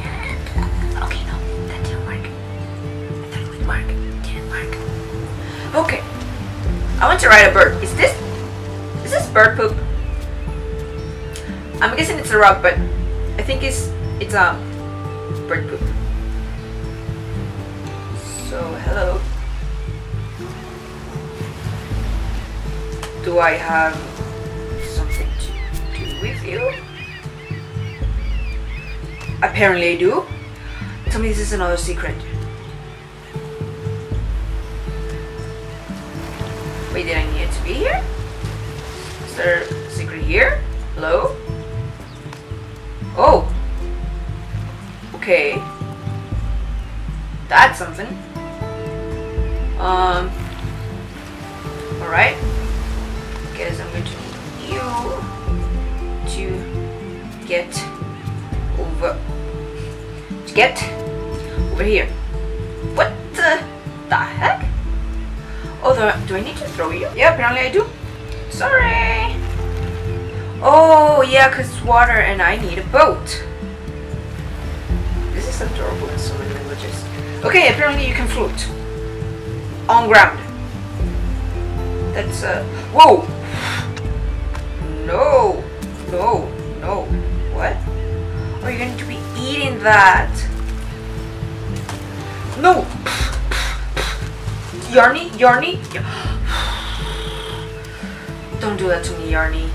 Speaker 1: And, okay, no, that didn't work. I thought it would work. Okay. I want to ride a bird. Is this, is this bird poop? I'm guessing it's a rock, but I think it's it's a um, bird poop. So hello. Do I have something to do? with you? Apparently I do. Tell me this is another secret. Wait, did I need to be here? Is there a secret here? Hello? Oh! Okay. That's something. Um. Alright. Guess I'm going to need you to get over. To get over here. What the, the heck? Do I need to throw you? Yeah, apparently I do. Sorry. Oh, yeah, because it's water and I need a boat. This is adorable in so many languages. Okay, apparently you can float. On ground. That's, uh, whoa! No, no, no. What? Oh, you're going to be eating that. No! Yarny? Yarny? Don't do that to me, Yarny.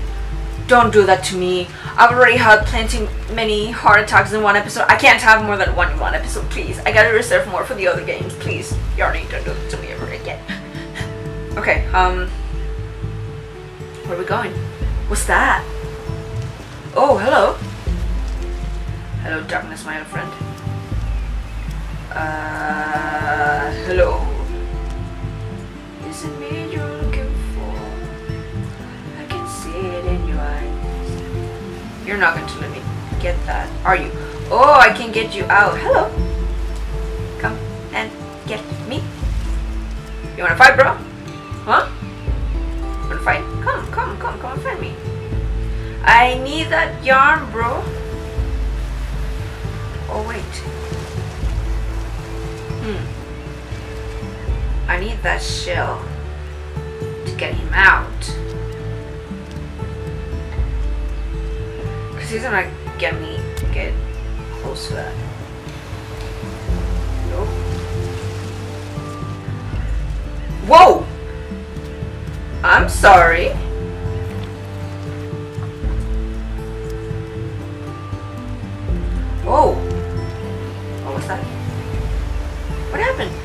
Speaker 1: Don't do that to me. I've already had plenty many heart attacks in one episode. I can't have more than one in one episode, please. I gotta reserve more for the other games, please. Yarny, don't do it to me ever again. okay, um... Where are we going? What's that? Oh, hello. Hello, darkness, my old friend. Uh, hello. It me you're looking for? I can see it in. You're not going to let me get that, are you? Oh, I can get you out. Hello. Come and get me. You wanna fight, bro? Huh? Wanna fight? Come, come, come, come and fight me. I need that yarn, bro. Oh, wait. Hmm. I need that shell to get him out. Because he's gonna get me, get close to that. Nope. Whoa! I'm sorry. Whoa! What was that? What happened?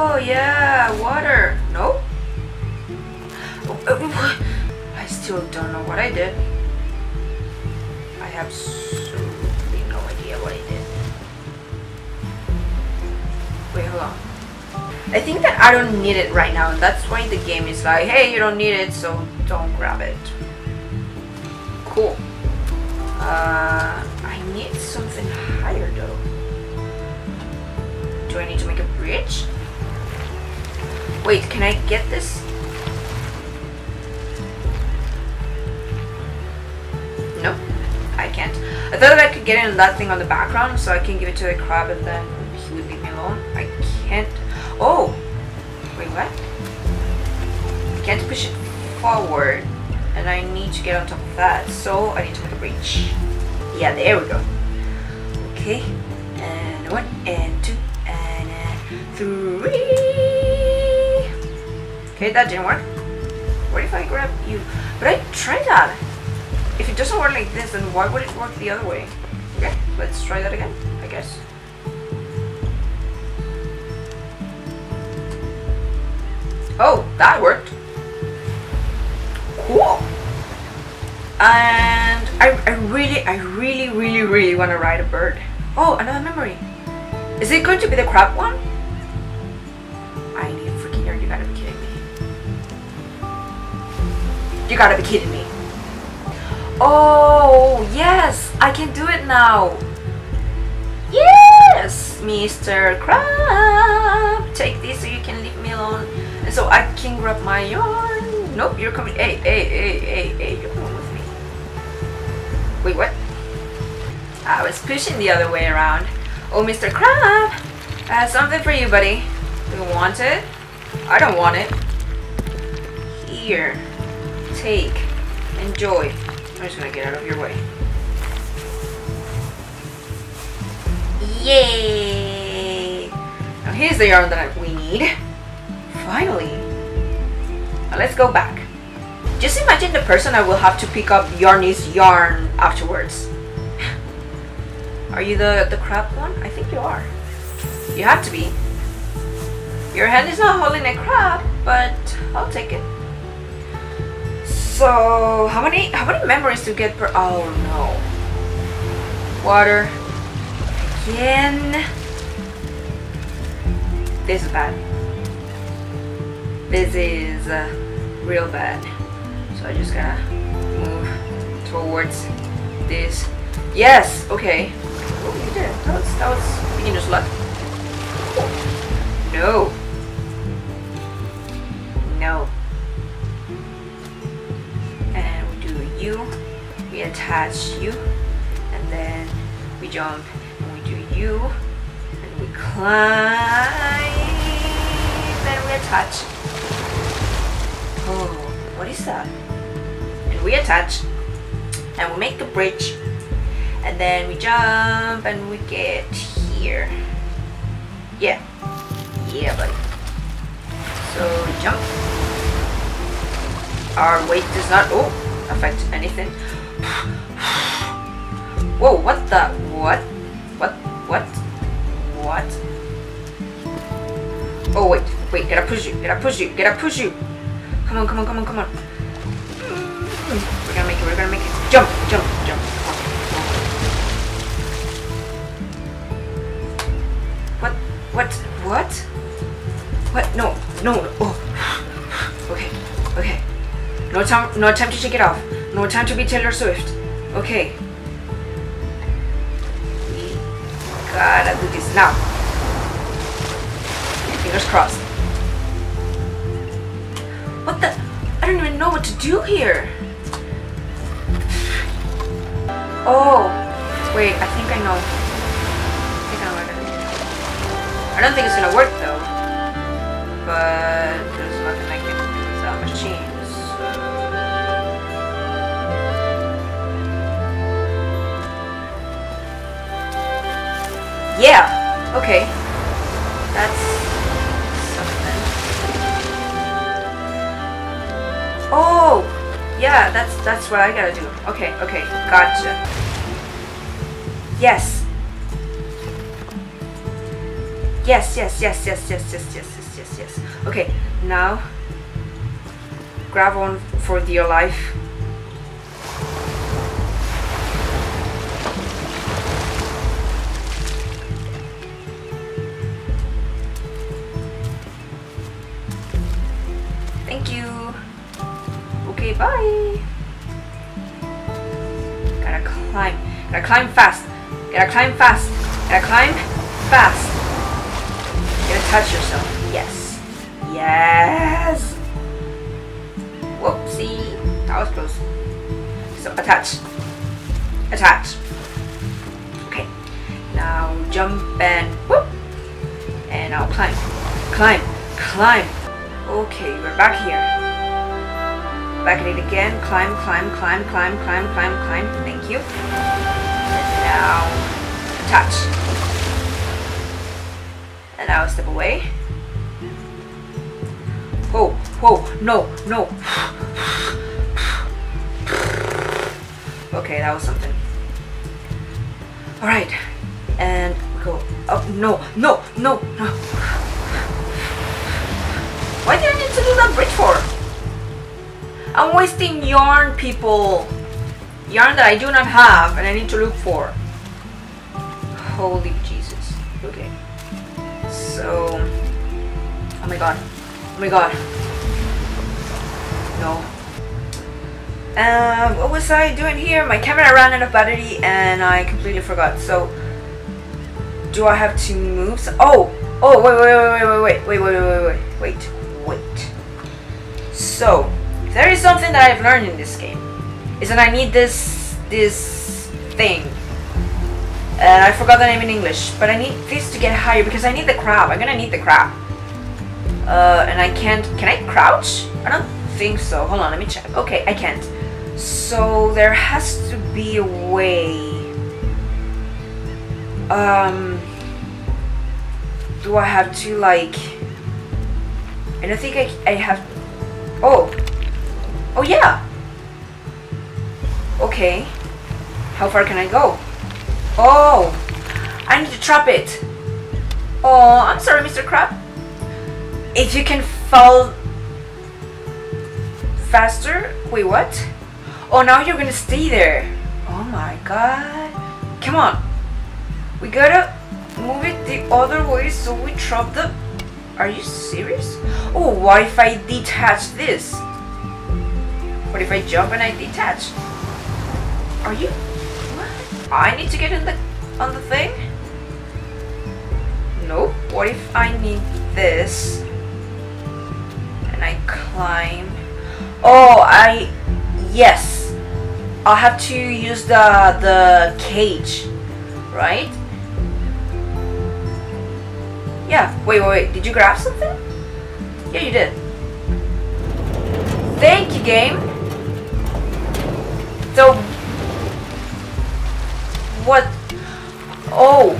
Speaker 1: Oh, yeah, water. No? Oh, oh, I still don't know what I did. I have absolutely no idea what I did. Wait, hold on. I think that I don't need it right now, and that's why the game is like, hey, you don't need it, so don't grab it. Cool. Uh, I need something higher though. Do I need to make a bridge? Wait, can I get this? Nope, I can't. I thought that I could get in that thing on the background so I can give it to the crab and then he would leave me alone. I can't. Oh! Wait, what? I can't push it forward and I need to get on top of that so I need to make a bridge. Yeah, there we go. Okay, and one, and two, and uh, three. Okay, that didn't work. What if I grab you? But I tried that. If it doesn't work like this, then why would it work the other way? Okay, let's try that again, I guess. Oh, that worked. Cool. And I, I really, I really, really, really want to ride a bird. Oh, another memory. Is it going to be the crab one? You gotta be kidding me. Oh, yes, I can do it now. Yes, Mr. Crab. Take this so you can leave me alone. And so I can grab my yarn. Nope, you're coming. Hey, hey, hey, hey, hey, you're coming with me. Wait, what? I was pushing the other way around. Oh, Mr. Crab. I have something for you, buddy. Do you want it? I don't want it. Here. Take. Enjoy. I'm just gonna get out of your way. Yay! Now here's the yarn that we need. finally. Now let's go back. Just imagine the person I will have to pick up Yarny's yarn afterwards. Are you the, the crab one? I think you are. You have to be. Your hand is not holding a crab, but I'll take it. So how many how many memories to get per oh no. Water. Again. This is bad. This is uh, real bad. So I just gotta move towards this. Yes, okay. Oh, you did. That was, that was beginner's luck. No. Attach you. And then we jump. And we do you. And we climb. And we attach. Oh, what is that? And we attach. And we make a bridge. And then we jump and we get here. Yeah. Yeah, buddy. So jump. Our weight does not oh affect anything. Whoa, what the what? What what? What? Oh wait, wait, gotta push you, gotta push you, gotta push you. Come on, come on, come on, come on. We're gonna make it, we're gonna make it. Jump, jump, jump. What? What? What? What? No, no. Oh. Okay, okay. No time. No time to shake it off. No time to be Taylor Swift. Okay. We gotta do this now. Fingers crossed. What the? I don't even know what to do here. Oh, wait. I think I know. I do. I don't think it's gonna work though. But Yeah. Okay. That's something. Oh, yeah. That's that's what I gotta do. Okay. Okay. Gotcha. Yes. Yes, yes, yes, yes, yes, yes, yes, yes, yes, yes. Okay, now grab on for dear life. Bye. Gotta climb. Gotta climb fast. Gotta climb fast. Gotta climb fast. Gotta touch yourself. Yes. Yes. Whoopsie. That was close. So attach. Attach. Okay. Now jump and whoop. And I'll climb. Climb. Climb. Okay, we're back here. Back at it again. Climb, climb, climb, climb, climb, climb, climb. Thank you. And now attach. And now step away. Whoa, whoa, no, no. Okay, that was something. Alright. And go up. No, no, no, no. Why did I need to do that bridge for? I'm wasting yarn, people. Yarn that I do not have and I need to look for. Holy Jesus. Okay. So, oh my god, oh my god, no. Um, what was I doing here? My camera ran out of battery and I completely forgot. So, do I have to move? Oh, oh, wait, wait, wait, wait, wait, wait, wait, wait, wait, wait, wait. So, there is something that I've learned in this game. Is that I need this, this thing and I forgot the name in English, but I need this to get higher because I need the crab. I'm gonna need the crab. Uh, and I can't, can I crouch? I don't think so. Hold on, let me check. Okay, I can't. So there has to be a way. Um, do I have to like I don't think I, I have... Oh. Oh, yeah. Okay. How far can I go? Oh. I need to trap it. Oh, I'm sorry, Mr. Crab. If you can fall faster. Wait, what? Oh, now you're gonna stay there. Oh my god. Come on. We gotta move it the other way so we drop the... Are you serious? Oh, what if I detach this? What if I jump and I detach? Are you... What? I need to get in the... on the thing? Nope. What if I need this? And I climb... Oh, I... Yes. I'll have to use the the cage, right? Yeah. Wait, wait, wait. Did you grab something? Yeah, you did. Thank you, game. So, what? Oh,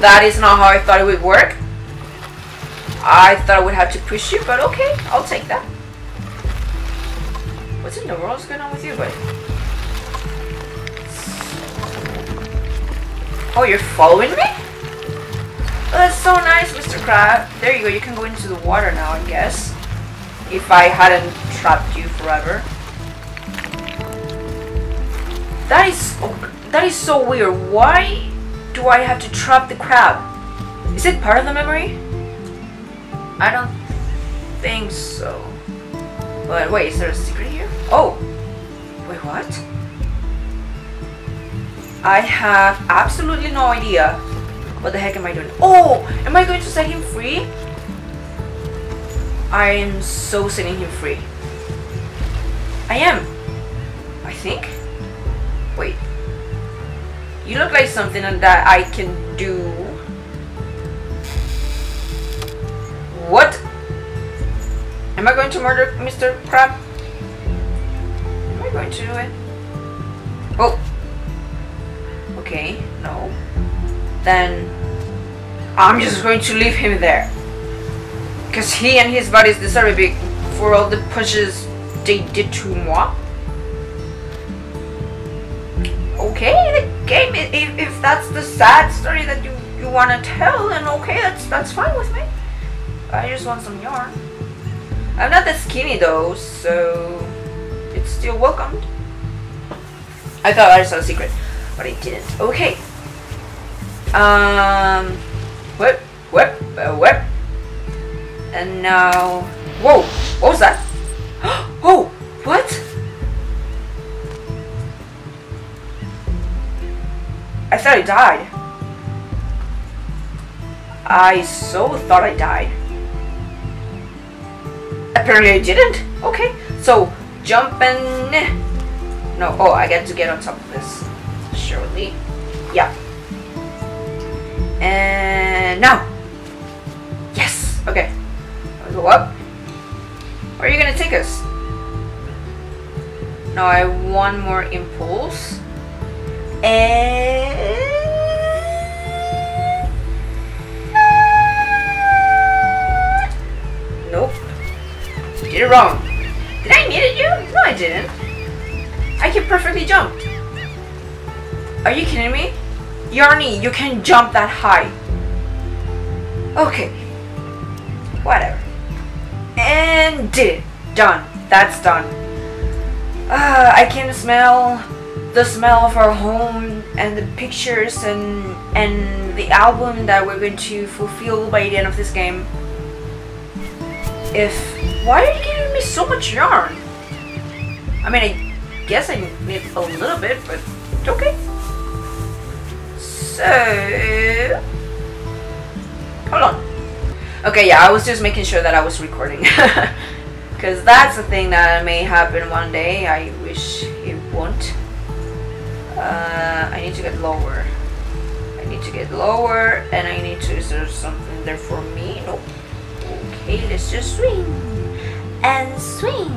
Speaker 1: that is not how I thought it would work. I thought I would have to push you, but okay, I'll take that. What's in the world's going on with you, buddy? Oh, you're following me? Oh, that's so nice, Mr. Crab. There you go, you can go into the water now, I guess. If I hadn't trapped you forever. That is, that is so weird. Why do I have to trap the crab? Is it part of the memory? I don't think so. But wait, is there a secret here? Oh! Wait, what? I have absolutely no idea. What the heck am I doing? Oh! Am I going to set him free? I am so setting him free. I am. I think. Wait. You look like something that I can do What? Am I going to murder Mr. Crab? Am I going to do it? Oh. Okay, no. Then I'm just going to leave him there. Because he and his buddies deserve big for all the pushes they did to moi. Okay, the game, if, if that's the sad story that you, you want to tell, then okay, that's, that's fine with me. I just want some yarn. I'm not that skinny though, so it's still welcomed. I thought I saw a secret, but I didn't. Okay. Um, whip, whip, uh, whip. And now, whoa, what was that? oh, what? I thought I died. I so thought I died. Apparently I didn't. Okay, so jumping. No, oh, I get to get on top of this. Surely. Yeah. And now. Yes. Okay. Go up. Where are you gonna take us? Now I have one more impulse. And Nope. did it wrong. Did I meet you? No, I didn't. I can perfectly jump. Are you kidding me? Yarny, you can jump that high. Okay. Whatever. And. Done. That's done. Uh, I can smell the smell of our home and the pictures and and the album that we're going to fulfill by the end of this game. If why are you giving me so much yarn? I mean, I guess I need a little bit, but it's okay. So... Hold on. Okay, yeah, I was just making sure that I was recording. Because that's the thing that may happen one day. I wish it won't. Uh, I need to get lower. I need to get lower, and I need to... Is there something there for me? Nope. Okay, let's just swing and swing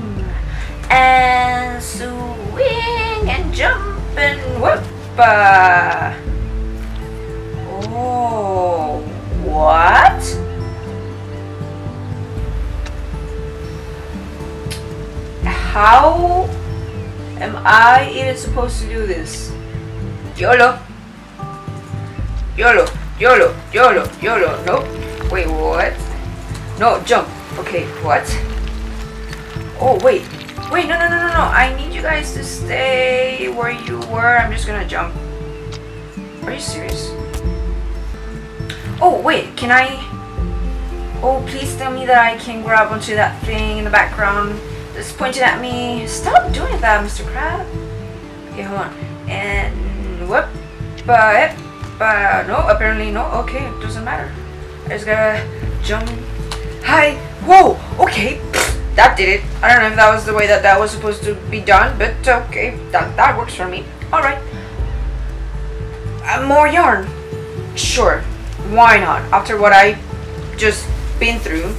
Speaker 1: and swing and jump and whoop. Uh, oh, what? How am I even supposed to do this? YOLO. YOLO. YOLO. YOLO. YOLO. Nope. Wait, what? No, jump. Okay, what? Oh, wait. Wait, no, no, no, no, no. I need you guys to stay where you were. I'm just gonna jump. Are you serious? Oh, wait. Can I... Oh, please tell me that I can grab onto that thing in the background that's pointing at me. Stop doing that, Mr. Crab. Okay, hold on. And... Whoop. But... But... No, apparently no. Okay, it doesn't matter. I just gotta jump. Hi. Whoa. Okay. That did it. I don't know if that was the way that that was supposed to be done, but okay. That, that works for me. Alright. Uh, more yarn. Sure. Why not? After what I just been through,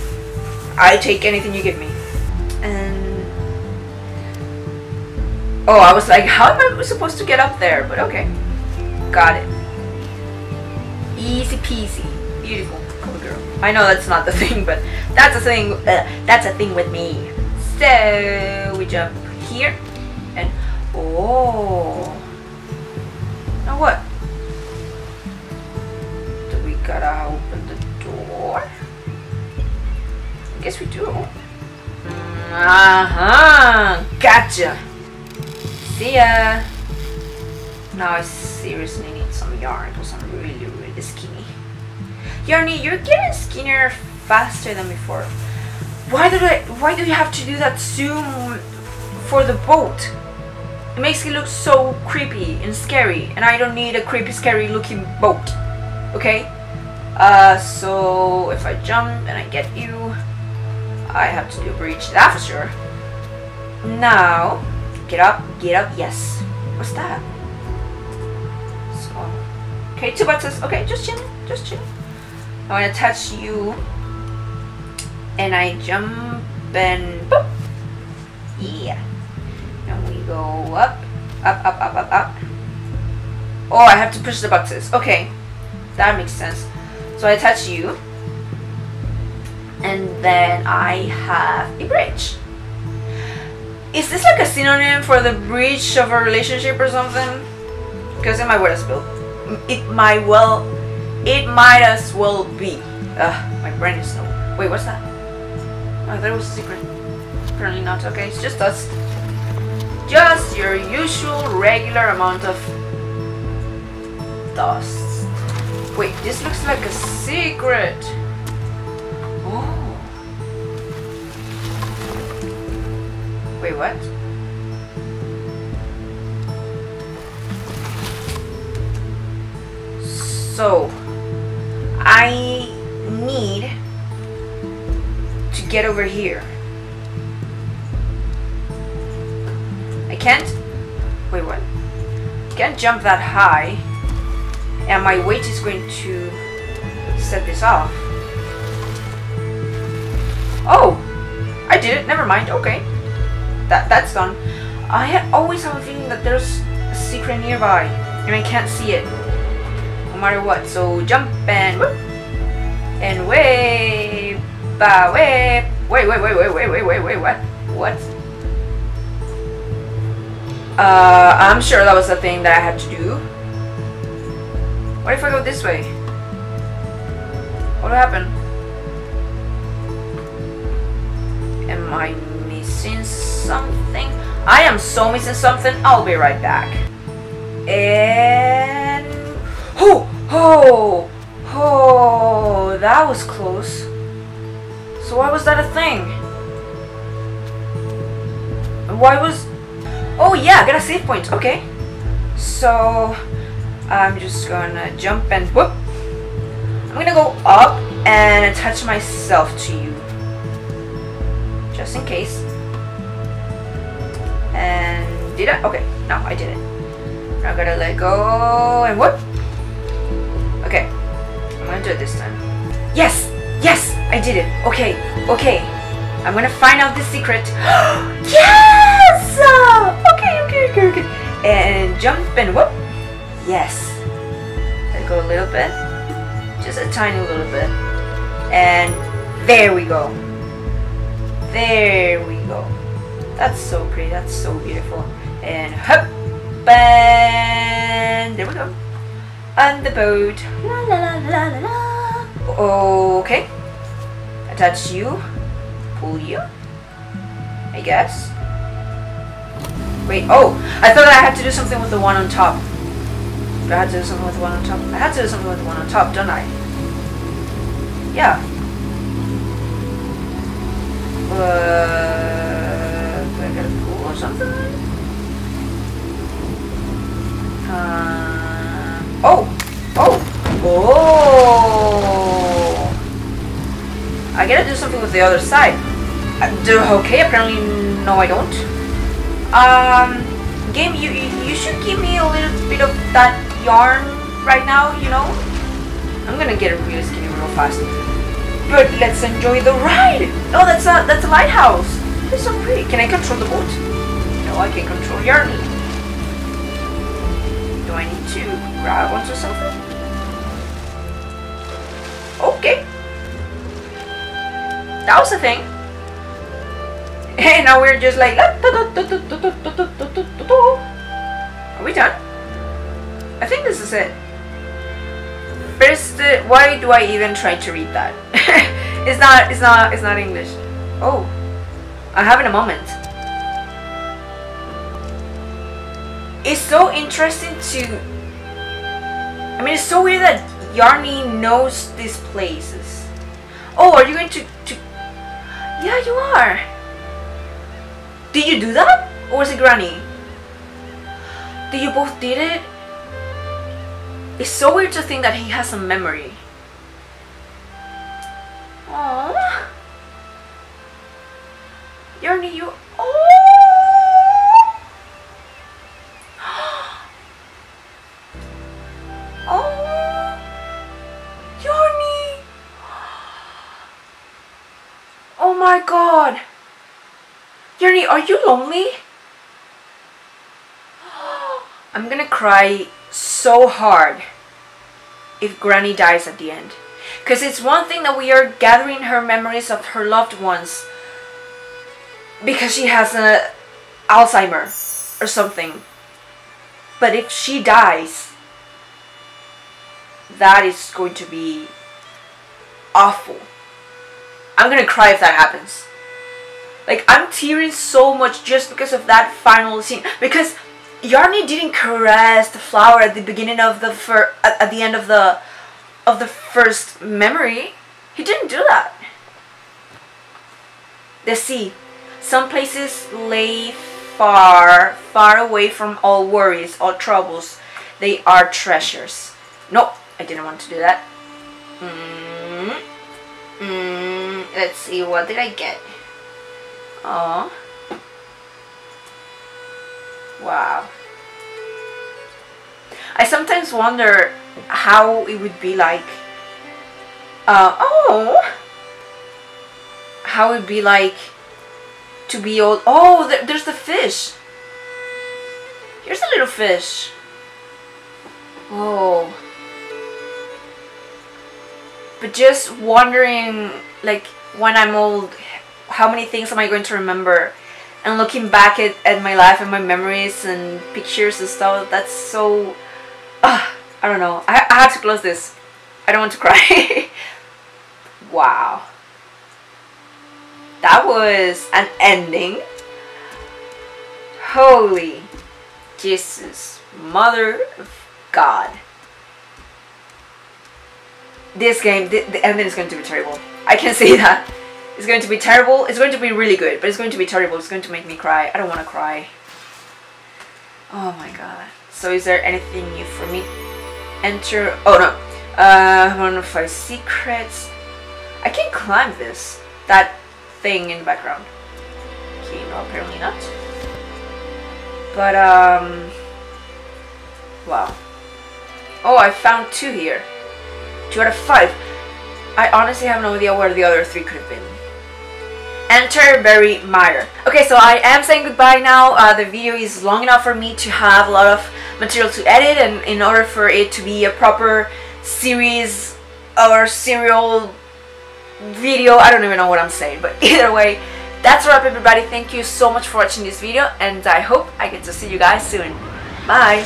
Speaker 1: I take anything you give me. And... Oh, I was like, how am I supposed to get up there? But okay. Got it. Easy peasy. Beautiful. Cool girl. I know that's not the thing, but that's a thing. Uh, that's a thing with me. So we jump here, and oh, now what? Do we gotta open the door? I guess we do. Uh huh. Gotcha. See ya. Now I seriously need some yarn because I'm really, really skinny. Yarny, you're getting skinnier faster than before. Why did I? Why do you have to do that zoom for the boat? It makes it look so creepy and scary, and I don't need a creepy, scary looking boat. Okay? Uh, so if I jump and I get you, I have to do a breach. That for sure. Now, get up, get up. Yes. What's that? Okay, two buttons. Okay, just chill, just chill. I want to touch you and I jump and boop. Yeah. And we go up, up, up, up, up, up. Oh, I have to push the buttons. Okay. That makes sense. So I touch you. And then I have a bridge. Is this like a synonym for the breach of a relationship or something? Because it might well as well. It might well. It might as well be. Ugh, my brain is so. Wait, what's that? Oh, there was a secret. Apparently not. Okay, it's just dust. Just your usual regular amount of dust. Wait, this looks like a secret. Wait, what? So, I need to get over here. I can't. Wait, what? Can't jump that high, and my weight is going to set this off. Oh, I did it. Never mind. Okay, that that's done. I ha always have a feeling that there's a secret nearby, and I can't see it, no matter what. So jump and whoop, and way, ba way. Wait, wait, wait, wait, wait, wait, wait, wait. What? What? Uh, I'm sure that was the thing that I had to do. What if I go this way? What happened? Am I missing something? I am so missing something. I'll be right back. And... Oh! Oh! Oh! That was close. So why was that a thing? Why was... Oh yeah, I got a save point. Okay. So I'm just gonna jump and whoop. I'm gonna go up and attach myself to you. Just in case. And did I? Okay, no, I didn't. Now I gotta let go and whoop. Okay, I'm gonna do it this time. Yes! Yes! I did it! Okay, okay. I'm gonna find out the secret. yes! Okay, okay, okay, okay. And jump and whoop. Yes. Let go a little bit. Just a tiny little bit. And there we go. There we go. That's so pretty. That's so beautiful. And hop, and there we go. On the boat. La la la la la. Okay. Attach you. Pull you. I guess. Wait, oh! I thought I had to do something with the one on top. I had to do something with the one on top. I had to do something with the one on top, don't I? Yeah. Uh, something? Uh, oh! Oh! Oh! I gotta do something with the other side. Uh, do, okay, apparently no I don't. Um, game, you, you should give me a little bit of that yarn right now, you know? I'm gonna get really skinny real fast. But let's enjoy the ride! Oh, that's a, that's a lighthouse! It's so pretty. Can I control the boat? I can control Yarny. Do I need to grab onto something? Okay. That was the thing. And now we're just like... Are we done? I think this is it. The... Why do I even try to read that? it's not... It's not... It's not English. Oh. I'm having a moment. It's so interesting to... I mean, it's so weird that Yarny knows these places. Oh, are you going to... to... Yeah, you are. Did you do that? Or was it Granny? Did you both did it? It's so weird to think that he has a memory. Aww. Yarny, you... Oh! My god! Yarny, are you lonely? I'm gonna cry so hard if Granny dies at the end. Because it's one thing that we are gathering her memories of her loved ones because she has a Alzheimer or something. But if she dies, that is going to be awful. I'm gonna cry if that happens. Like I'm tearing so much just because of that final scene because Yarny didn't caress the flower at the beginning of the fir at, at the end of the of the first memory. He didn't do that. The sea. Some places lay far, far away from all worries, all troubles. They are treasures. No, I didn't want to do that. Mm. Mm. Let's see, what did I get? Oh. Wow. I sometimes wonder how it would be like. Uh, oh! How it would be like to be old. Oh, there, there's the fish. Here's a little fish. Oh. But just wondering, like, when I'm old, how many things am I going to remember? And looking back at, at my life and my memories and pictures and stuff, that's so... Uh, I don't know. I, I have to close this. I don't want to cry. wow. That was an ending. Holy Jesus. Mother of God. This game, the, the ending is going to be terrible. I can see that. It's going to be terrible. It's going to be really good, but it's going to be terrible. It's going to make me cry. I don't want to cry. Oh my god. So is there anything new for me? Enter... Oh no. Uh, one of five secrets. I can climb this. That thing in the background. Okay, no, apparently not. But, um... Wow. Oh, I found two here. Two out of five. I honestly have no idea where the other three could have been. Enter Berry Mire. Okay, so I am saying goodbye now. Uh, the video is long enough for me to have a lot of material to edit and in order for it to be a proper series or serial video, I don't even know what I'm saying, but either way, that's a wrap everybody. Thank you so much for watching this video and I hope I get to see you guys soon. Bye!